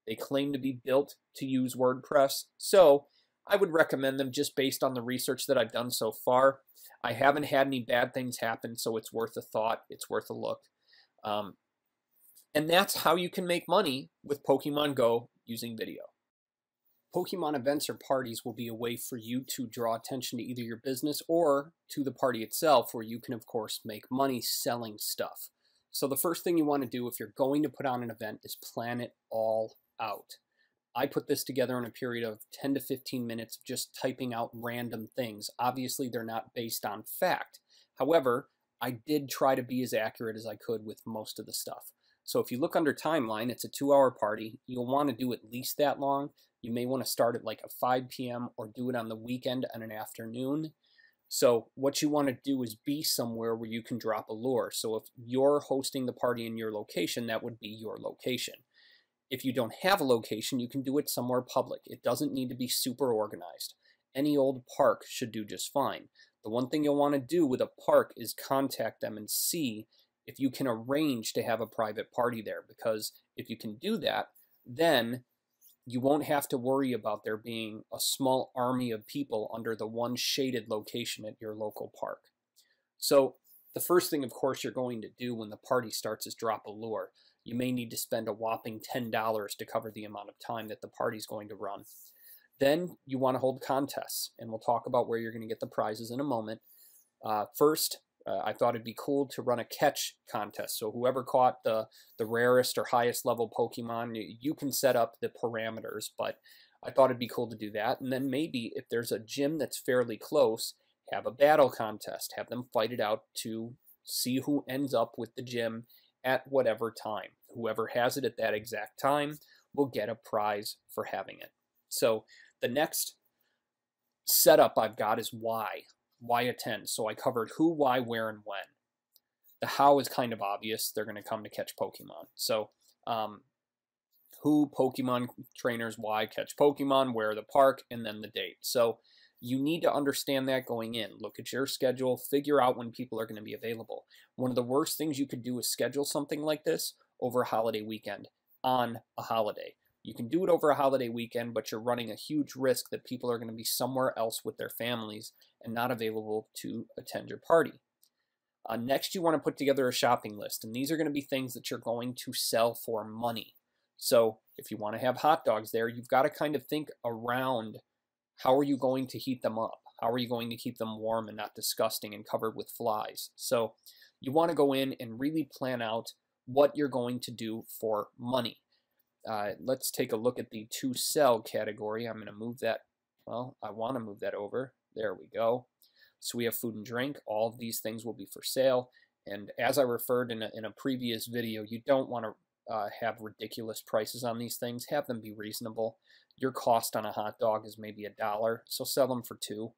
S2: They claim to be built to use WordPress. So I would recommend them just based on the research that I've done so far. I haven't had any bad things happen, so it's worth a thought. It's worth a look. Um, and that's how you can make money with Pokemon Go using video. Pokemon events or parties will be a way for you to draw attention to either your business or to the party itself, where you can, of course, make money selling stuff. So, the first thing you want to do if you're going to put on an event is plan it all out. I put this together in a period of 10 to 15 minutes of just typing out random things. Obviously, they're not based on fact. However, I did try to be as accurate as I could with most of the stuff. So if you look under timeline, it's a two hour party. You'll want to do at least that long. You may want to start at like a 5 p.m. or do it on the weekend on an afternoon. So what you want to do is be somewhere where you can drop a lure. So if you're hosting the party in your location, that would be your location.
S1: If you don't have a location, you can do it somewhere public. It doesn't need to be super organized. Any old park should do just fine. The one thing you'll want to do with a park is contact them and see if you can arrange to have a private party there because if you can do that, then you won't have to worry about there being a small army of people under the one shaded location at your local park. So the first thing, of course, you're going to do when the party starts is drop a lure. You may need to spend a whopping $10 to cover the amount of time that the party's going to run. Then you want to hold contests, and we'll talk about where you're going to get the prizes in a moment. Uh, first, uh, I thought it'd be cool to run a catch contest. So whoever caught the the rarest or highest level Pokemon, you, you can set up the parameters. But I thought it'd be cool to do that. And then maybe if there's a gym that's fairly close, have a battle contest. Have them fight it out to see who ends up with the gym at whatever time. Whoever has it at that exact time will get a prize for having it. So the next setup I've got is why why attend. So I covered who, why, where, and when. The how is kind of obvious. They're going to come to catch Pokemon. So um, who, Pokemon trainers, why catch Pokemon, where the park, and then the date. So you need to understand that going in. Look at your schedule, figure out when people are going to be available. One of the worst things you could do is schedule something like this over a holiday weekend on a holiday. You can do it over a holiday weekend, but you're running a huge risk that people are going to be somewhere else with their families and not available to attend your party. Uh, next, you want to put together a shopping list, and these are going to be things that you're going to sell for money. So if you want to have hot dogs there, you've got to kind of think around how are you going to heat them up? How are you going to keep them warm and not disgusting and covered with flies? So you want to go in and really plan out what you're going to do for money. Uh, let's take a look at the to sell category. I'm going to move that. Well, I want to move that over. There we go. So we have food and drink. All of these things will be for sale. And as I referred in a, in a previous video, you don't want to uh, have ridiculous prices on these things. Have them be reasonable. Your cost on a hot dog is maybe a dollar, so sell them for two.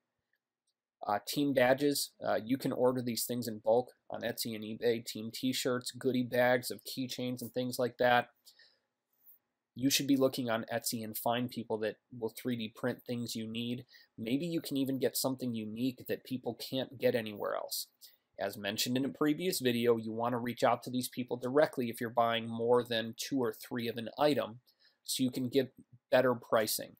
S1: Uh, team badges, uh, you can order these things in bulk on Etsy and eBay. Team t-shirts, goodie bags of keychains and things like that you should be looking on Etsy and find people that will 3D print things you need. Maybe you can even get something unique that people can't get anywhere else. As mentioned in a previous video, you want to reach out to these people directly if you're buying more than two or three of an item so you can get better pricing.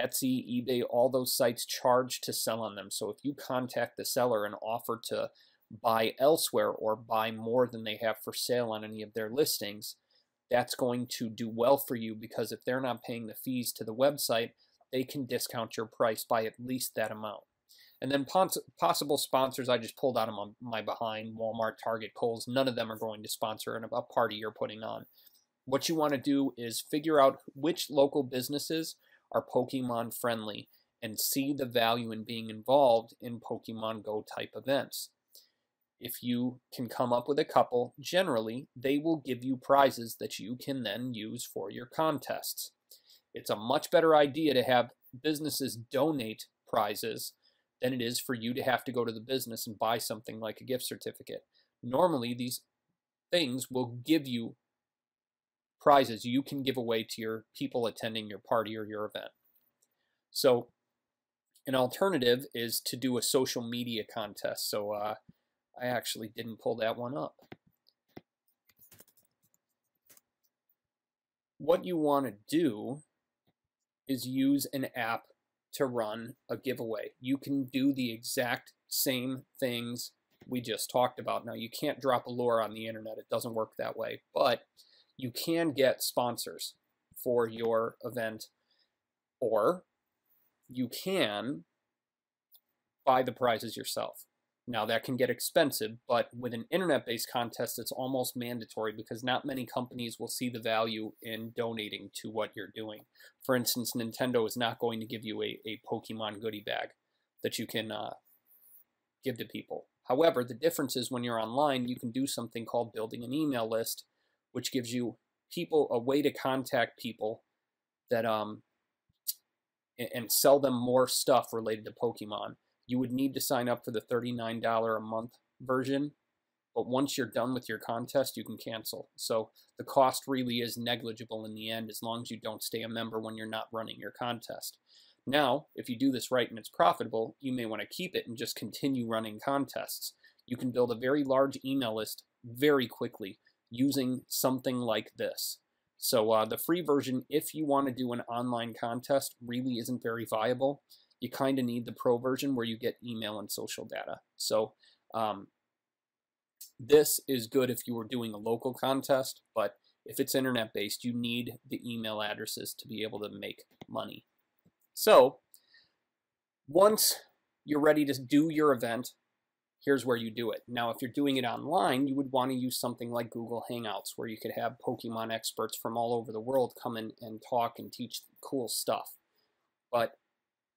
S1: Etsy, eBay, all those sites charge to sell on them. So if you contact the seller and offer to buy elsewhere or buy more than they have for sale on any of their listings, that's going to do well for you because if they're not paying the fees to the website, they can discount your price by at least that amount. And then possible sponsors, I just pulled out of my behind Walmart, Target, Kohl's. None of them are going to sponsor a party you're putting on. What you want to do is figure out which local businesses are Pokemon friendly and see the value in being involved in Pokemon Go type events if you can come up with a couple, generally they will give you prizes that you can then use for your contests. It's a much better idea to have businesses donate prizes than it is for you to have to go to the business and buy something like a gift certificate. Normally, these things will give you prizes you can give away to your people attending your party or your event. So, an alternative is to do a social media contest. So, uh, I actually didn't pull that one up. What you want to do is use an app to run a giveaway. You can do the exact same things we just talked about. Now, you can't drop a lure on the internet. It doesn't work that way. But you can get sponsors for your event, or you can buy the prizes yourself. Now that can get expensive, but with an internet-based contest, it's almost mandatory because not many companies will see the value in donating to what you're doing. For instance, Nintendo is not going to give you a, a Pokemon goodie bag that you can uh, give to people. However, the difference is when you're online, you can do something called building an email list, which gives you people a way to contact people that um and sell them more stuff related to Pokemon you would need to sign up for the $39 a month version. but once you're done with your contest, you can cancel. So the cost really is negligible in the end as long as you don't stay a member when you're not running your contest. Now, if you do this right and it's profitable, you may want to keep it and just continue running contests. You can build a very large email list very quickly using something like this. So uh, the free version, if you want to do an online contest, really isn't very viable. You kind of need the pro version where you get email and social data. So um, this is good if you were doing a local contest, but if it's internet based, you need the email addresses to be able to make money. So once you're ready to do your event, here's where you do it. Now, if you're doing it online, you would want to use something like Google Hangouts, where you could have Pokemon experts from all over the world come in and talk and teach cool stuff. But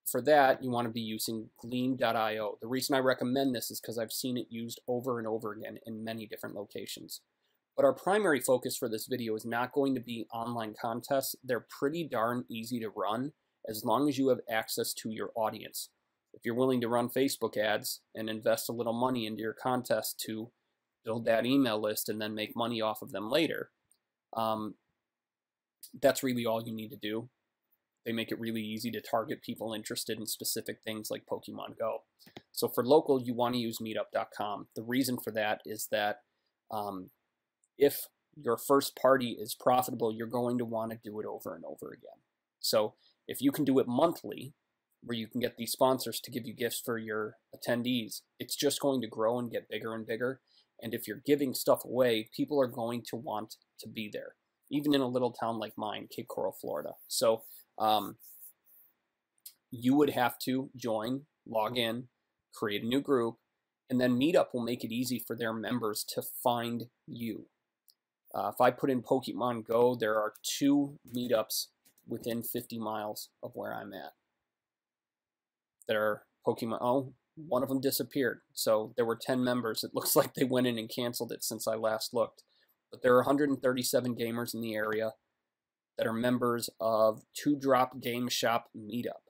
S1: for that, you want to be using Gleam.io. The reason I recommend this is because I've seen it used over and over again in many different locations. But our primary focus for this video is not going to be online contests. They're pretty darn easy to run as long as you have access to your audience. If you're willing to run Facebook ads and invest a little money into your contest to build that email list and then make money off of them later, um, that's really all you need to do. They make it really easy to target people interested in specific things like Pokemon Go. So for local, you want to use meetup.com. The reason for that is that um, if your first party is profitable, you're going to want to do it over and over again. So if you can do it monthly, where you can get these sponsors to give you gifts for your attendees, it's just going to grow and get bigger and bigger. And if you're giving stuff away, people are going to want to be there, even in a little town like mine, Cape Coral, Florida. So um, you would have to join, log in, create a new group, and then Meetup will make it easy for their members to find you. Uh, if I put in Pokemon Go, there are two meetups within 50 miles of where I'm at that are Pokemon. Oh, one of them disappeared. So there were 10 members. It looks like they went in and canceled it since I last looked. But there are 137 gamers in the area that are members of Two Drop Game Shop Meetup.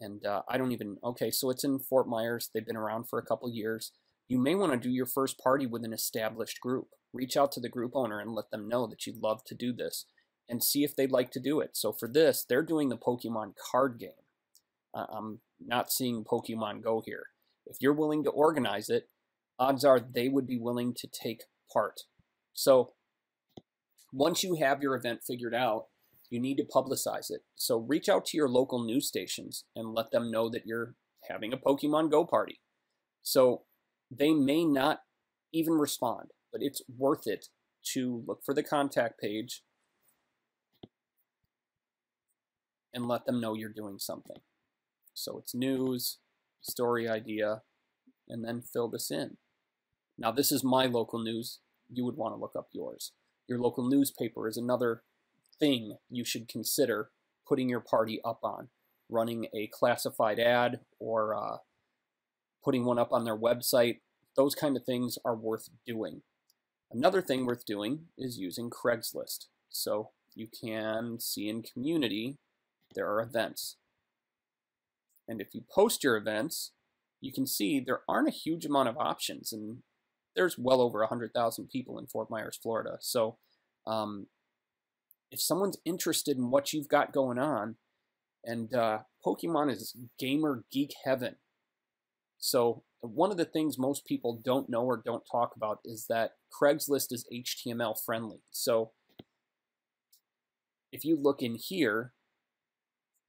S1: And uh, I don't even, okay, so it's in Fort Myers. They've been around for a couple years. You may want to do your first party with an established group. Reach out to the group owner and let them know that you'd love to do this and see if they'd like to do it. So for this, they're doing the Pokemon card game. Uh, I'm not seeing Pokemon Go here. If you're willing to organize it, odds are they would be willing to take part. So once you have your event figured out, you need to publicize it. So reach out to your local news stations and let them know that you're having a Pokemon Go party. So they may not even respond, but it's worth it to look for the contact page and let them know you're doing something. So it's news, story idea, and then fill this in. Now this is my local news. You would want to look up yours. Your local newspaper is another thing you should consider putting your party up on. Running a classified ad or uh, putting one up on their website. Those kind of things are worth doing. Another thing worth doing is using Craigslist. So you can see in community there are events. And if you post your events, you can see there aren't a huge amount of options. And there's well over 100,000 people in Fort Myers, Florida. So um, if someone's interested in what you've got going on, and uh, Pokemon is gamer geek heaven. So one of the things most people don't know or don't talk about is that Craigslist is HTML friendly. So if you look in here,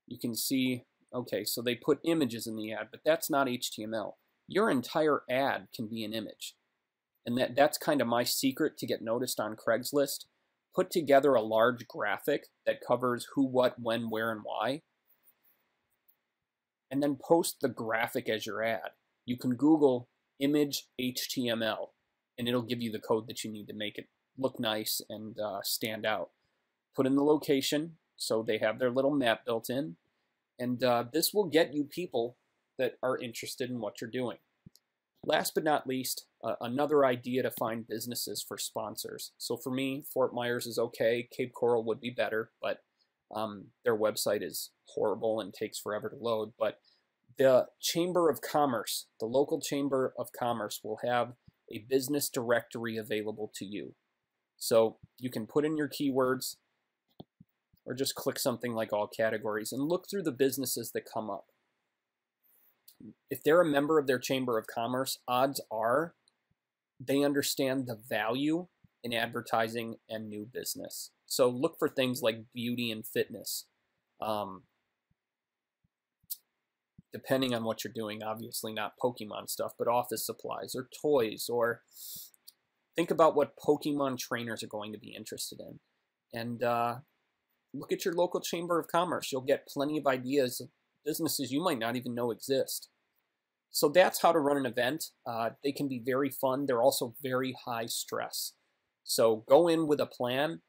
S1: you can see, okay, so they put images in the ad, but that's not HTML. Your entire ad can be an image. And that, that's kind of my secret to get noticed on Craigslist. Put together a large graphic that covers who, what, when, where, and why. And then post the graphic as your ad. You can Google image HTML and it'll give you the code that you need to make it look nice and uh, stand out. Put in the location so they have their little map built in. And uh, this will get you people that are interested in what you're doing. Last but not least, uh, another idea to find businesses for sponsors. So for me, Fort Myers is okay. Cape Coral would be better, but um, their website is horrible and takes forever to load. But the Chamber of Commerce, the local Chamber of Commerce, will have a business directory available to you. So you can put in your keywords or just click something like all categories and look through the businesses that come up. If they're a member of their Chamber of Commerce, odds are they understand the value in advertising and new business. So look for things like beauty and fitness. Um, depending on what you're doing, obviously not Pokemon stuff, but office supplies or toys, or think about what Pokemon trainers are going to be interested in. And uh, look at your local Chamber of Commerce. You'll get plenty of ideas businesses you might not even know exist. So that's how to run an event. Uh, they can be very fun. They're also very high stress. So go in with a plan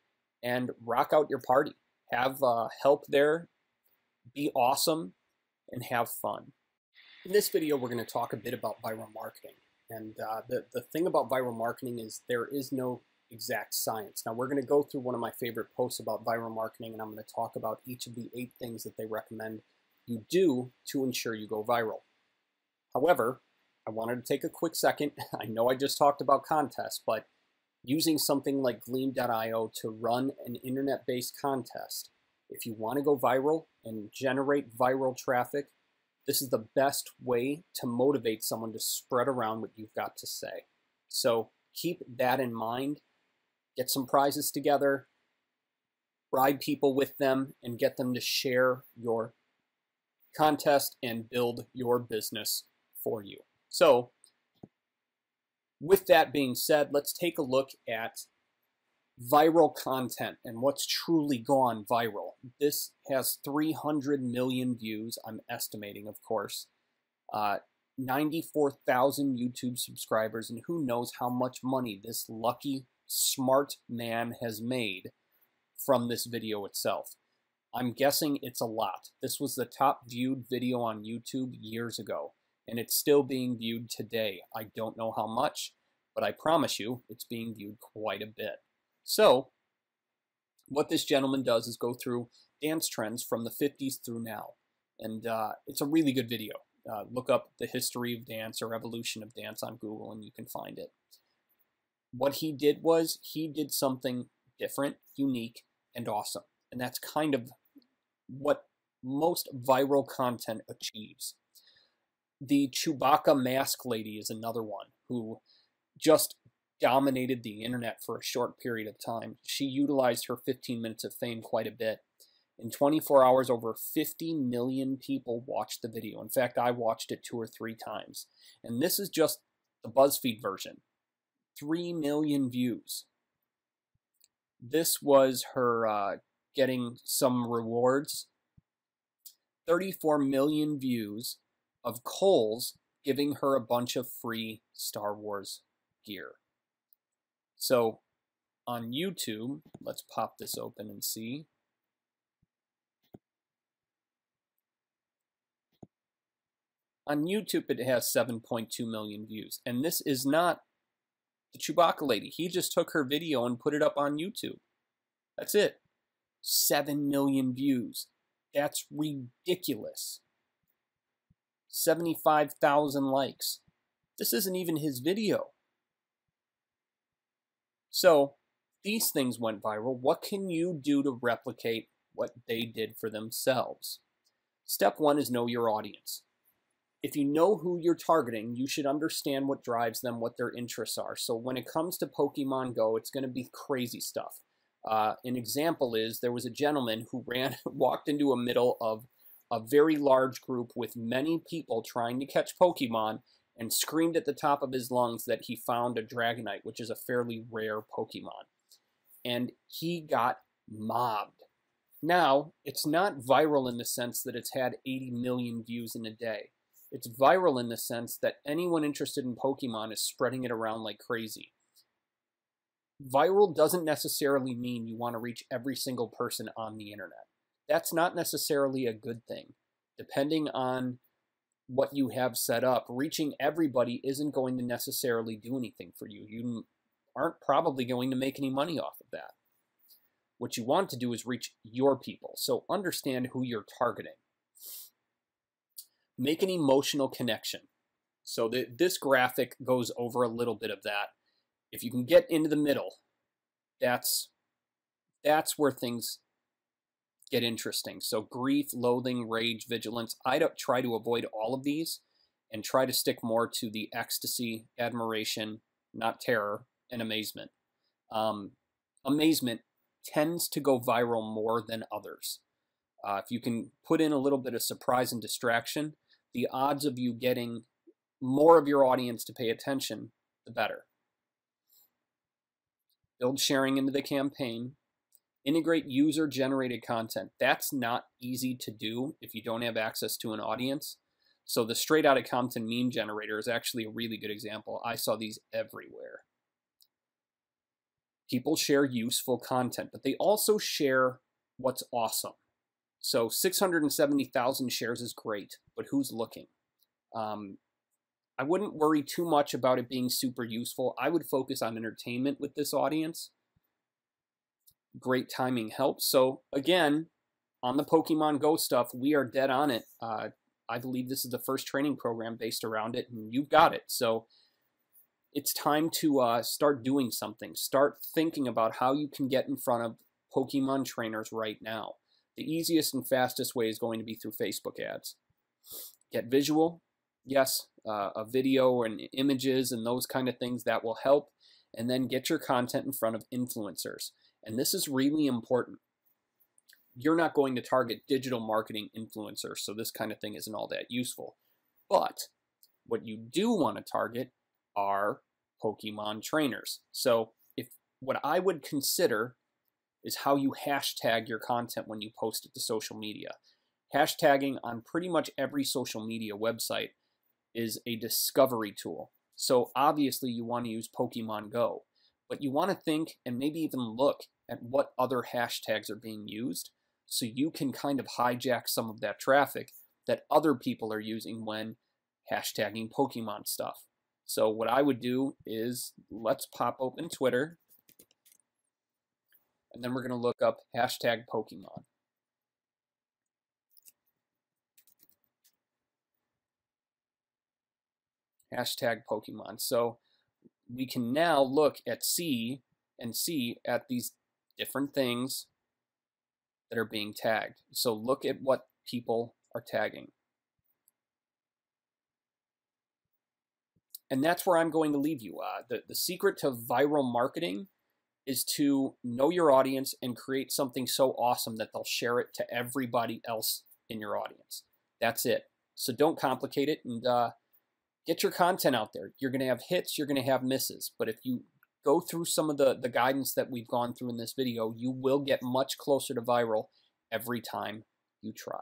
S1: and rock out your party. Have uh, help there, be awesome, and have fun. In this video, we're going to talk a bit about viral marketing. And uh, the, the thing about viral marketing is there is no exact science. Now, we're going to go through one of my favorite posts about viral marketing, and I'm going to talk about each of the eight things that they recommend you do to ensure you go viral. However, I wanted to take a quick second. I know I just talked about contests, but using something like Gleam.io to run an internet based contest, if you want to go viral and generate viral traffic, this is the best way to motivate someone to spread around what you've got to say. So keep that in mind. Get some prizes together, bribe people with them, and get them to share your contest and build your business for you. So, with that being said, let's take a look at viral content and what's truly gone viral. This has 300 million views, I'm estimating, of course. Uh, 94,000 YouTube subscribers, and who knows how much money this lucky, smart man has made from this video itself. I'm guessing it's a lot. This was the top viewed video on YouTube years ago and it's still being viewed today. I don't know how much, but I promise you it's being viewed quite a bit. So, what this gentleman does is go through dance trends from the 50s through now. And uh, it's a really good video. Uh, look up the history of dance or evolution of dance on Google and you can find it. What he did was he did something different, unique, and awesome. And that's kind of what most viral content achieves. The Chewbacca mask lady is another one who just dominated the internet for a short period of time. She utilized her 15 minutes of fame quite a bit. In 24 hours, over 50 million people watched the video. In fact, I watched it two or three times. And this is just the BuzzFeed version 3 million views. This was her uh, getting some rewards 34 million views of Kohl's giving her a bunch of free Star Wars gear. So on YouTube, let's pop this open and see. On YouTube, it has 7.2 million views. And this is not the Chewbacca lady. He just took her video and put it up on YouTube. That's it. 7 million views. That's ridiculous. 75,000 likes. This isn't even his video. So, these things went viral. What can you do to replicate what they did for themselves? Step one is know your audience. If you know who you're targeting, you should understand what drives them, what their interests are. So when it comes to Pokemon Go, it's going to be crazy stuff. Uh, an example is there was a gentleman who ran, walked into a middle of a very large group with many people trying to catch Pokemon and screamed at the top of his lungs that he found a Dragonite, which is a fairly rare Pokemon. And he got mobbed. Now, it's not viral in the sense that it's had 80 million views in a day. It's viral in the sense that anyone interested in Pokemon is spreading it around like crazy. Viral doesn't necessarily mean you want to reach every single person on the internet that's not necessarily a good thing. Depending on what you have set up, reaching everybody isn't going to necessarily do anything for you. You aren't probably going to make any money off of that. What you want to do is reach your people. So understand who you're targeting. Make an emotional connection. So the, this graphic goes over a little bit of that. If you can get into the middle, that's that's where things get interesting. So grief, loathing, rage, vigilance. I don't try to avoid all of these and try to stick more to the ecstasy, admiration, not terror, and amazement. Um, amazement tends to go viral more than others. Uh, if you can put in a little bit of surprise and distraction, the odds of you getting more of your audience to pay attention, the better. Build sharing into the campaign. Integrate user generated content. That's not easy to do if you don't have access to an audience. So the straight out of Compton meme generator is actually a really good example. I saw these everywhere. People share useful content, but they also share what's awesome. So 670,000 shares is great, but who's looking? Um, I wouldn't worry too much about it being super useful. I would focus on entertainment with this audience. Great timing helps. So again, on the Pokemon Go stuff, we are dead on it. Uh, I believe this is the first training program based around it, and you've got it. So it's time to uh, start doing something. Start thinking about how you can get in front of Pokemon trainers right now. The easiest and fastest way is going to be through Facebook ads. Get visual, yes, uh, a video and images and those kind of things that will help. And then get your content in front of influencers. And this is really important you're not going to target digital marketing influencers, so this kind of thing isn't all that useful. But what you do want to target are Pokemon trainers. So if what I would consider is how you hashtag your content when you post it to social media. Hashtagging on pretty much every social media website is a discovery tool. So obviously you want to use Pokemon Go, but you want to think and maybe even look at what other hashtags are being used so you can kind of hijack some of that traffic that other people are using when hashtagging Pokemon stuff. So what I would do is let's pop open Twitter and then we're going to look up hashtag Pokemon. Hashtag Pokemon. So we can now look at C and see at these different things that are being tagged. So look at what people are tagging. And that's where I'm going to leave you. Uh, the, the secret to viral marketing is to know your audience and create something so awesome that they'll share it to everybody else in your audience. That's it. So don't complicate it and uh, get your content out there. You're going to have hits, you're going to have misses. But if you go through some of the, the guidance that we've gone through in this video, you will get much closer to viral every time you try.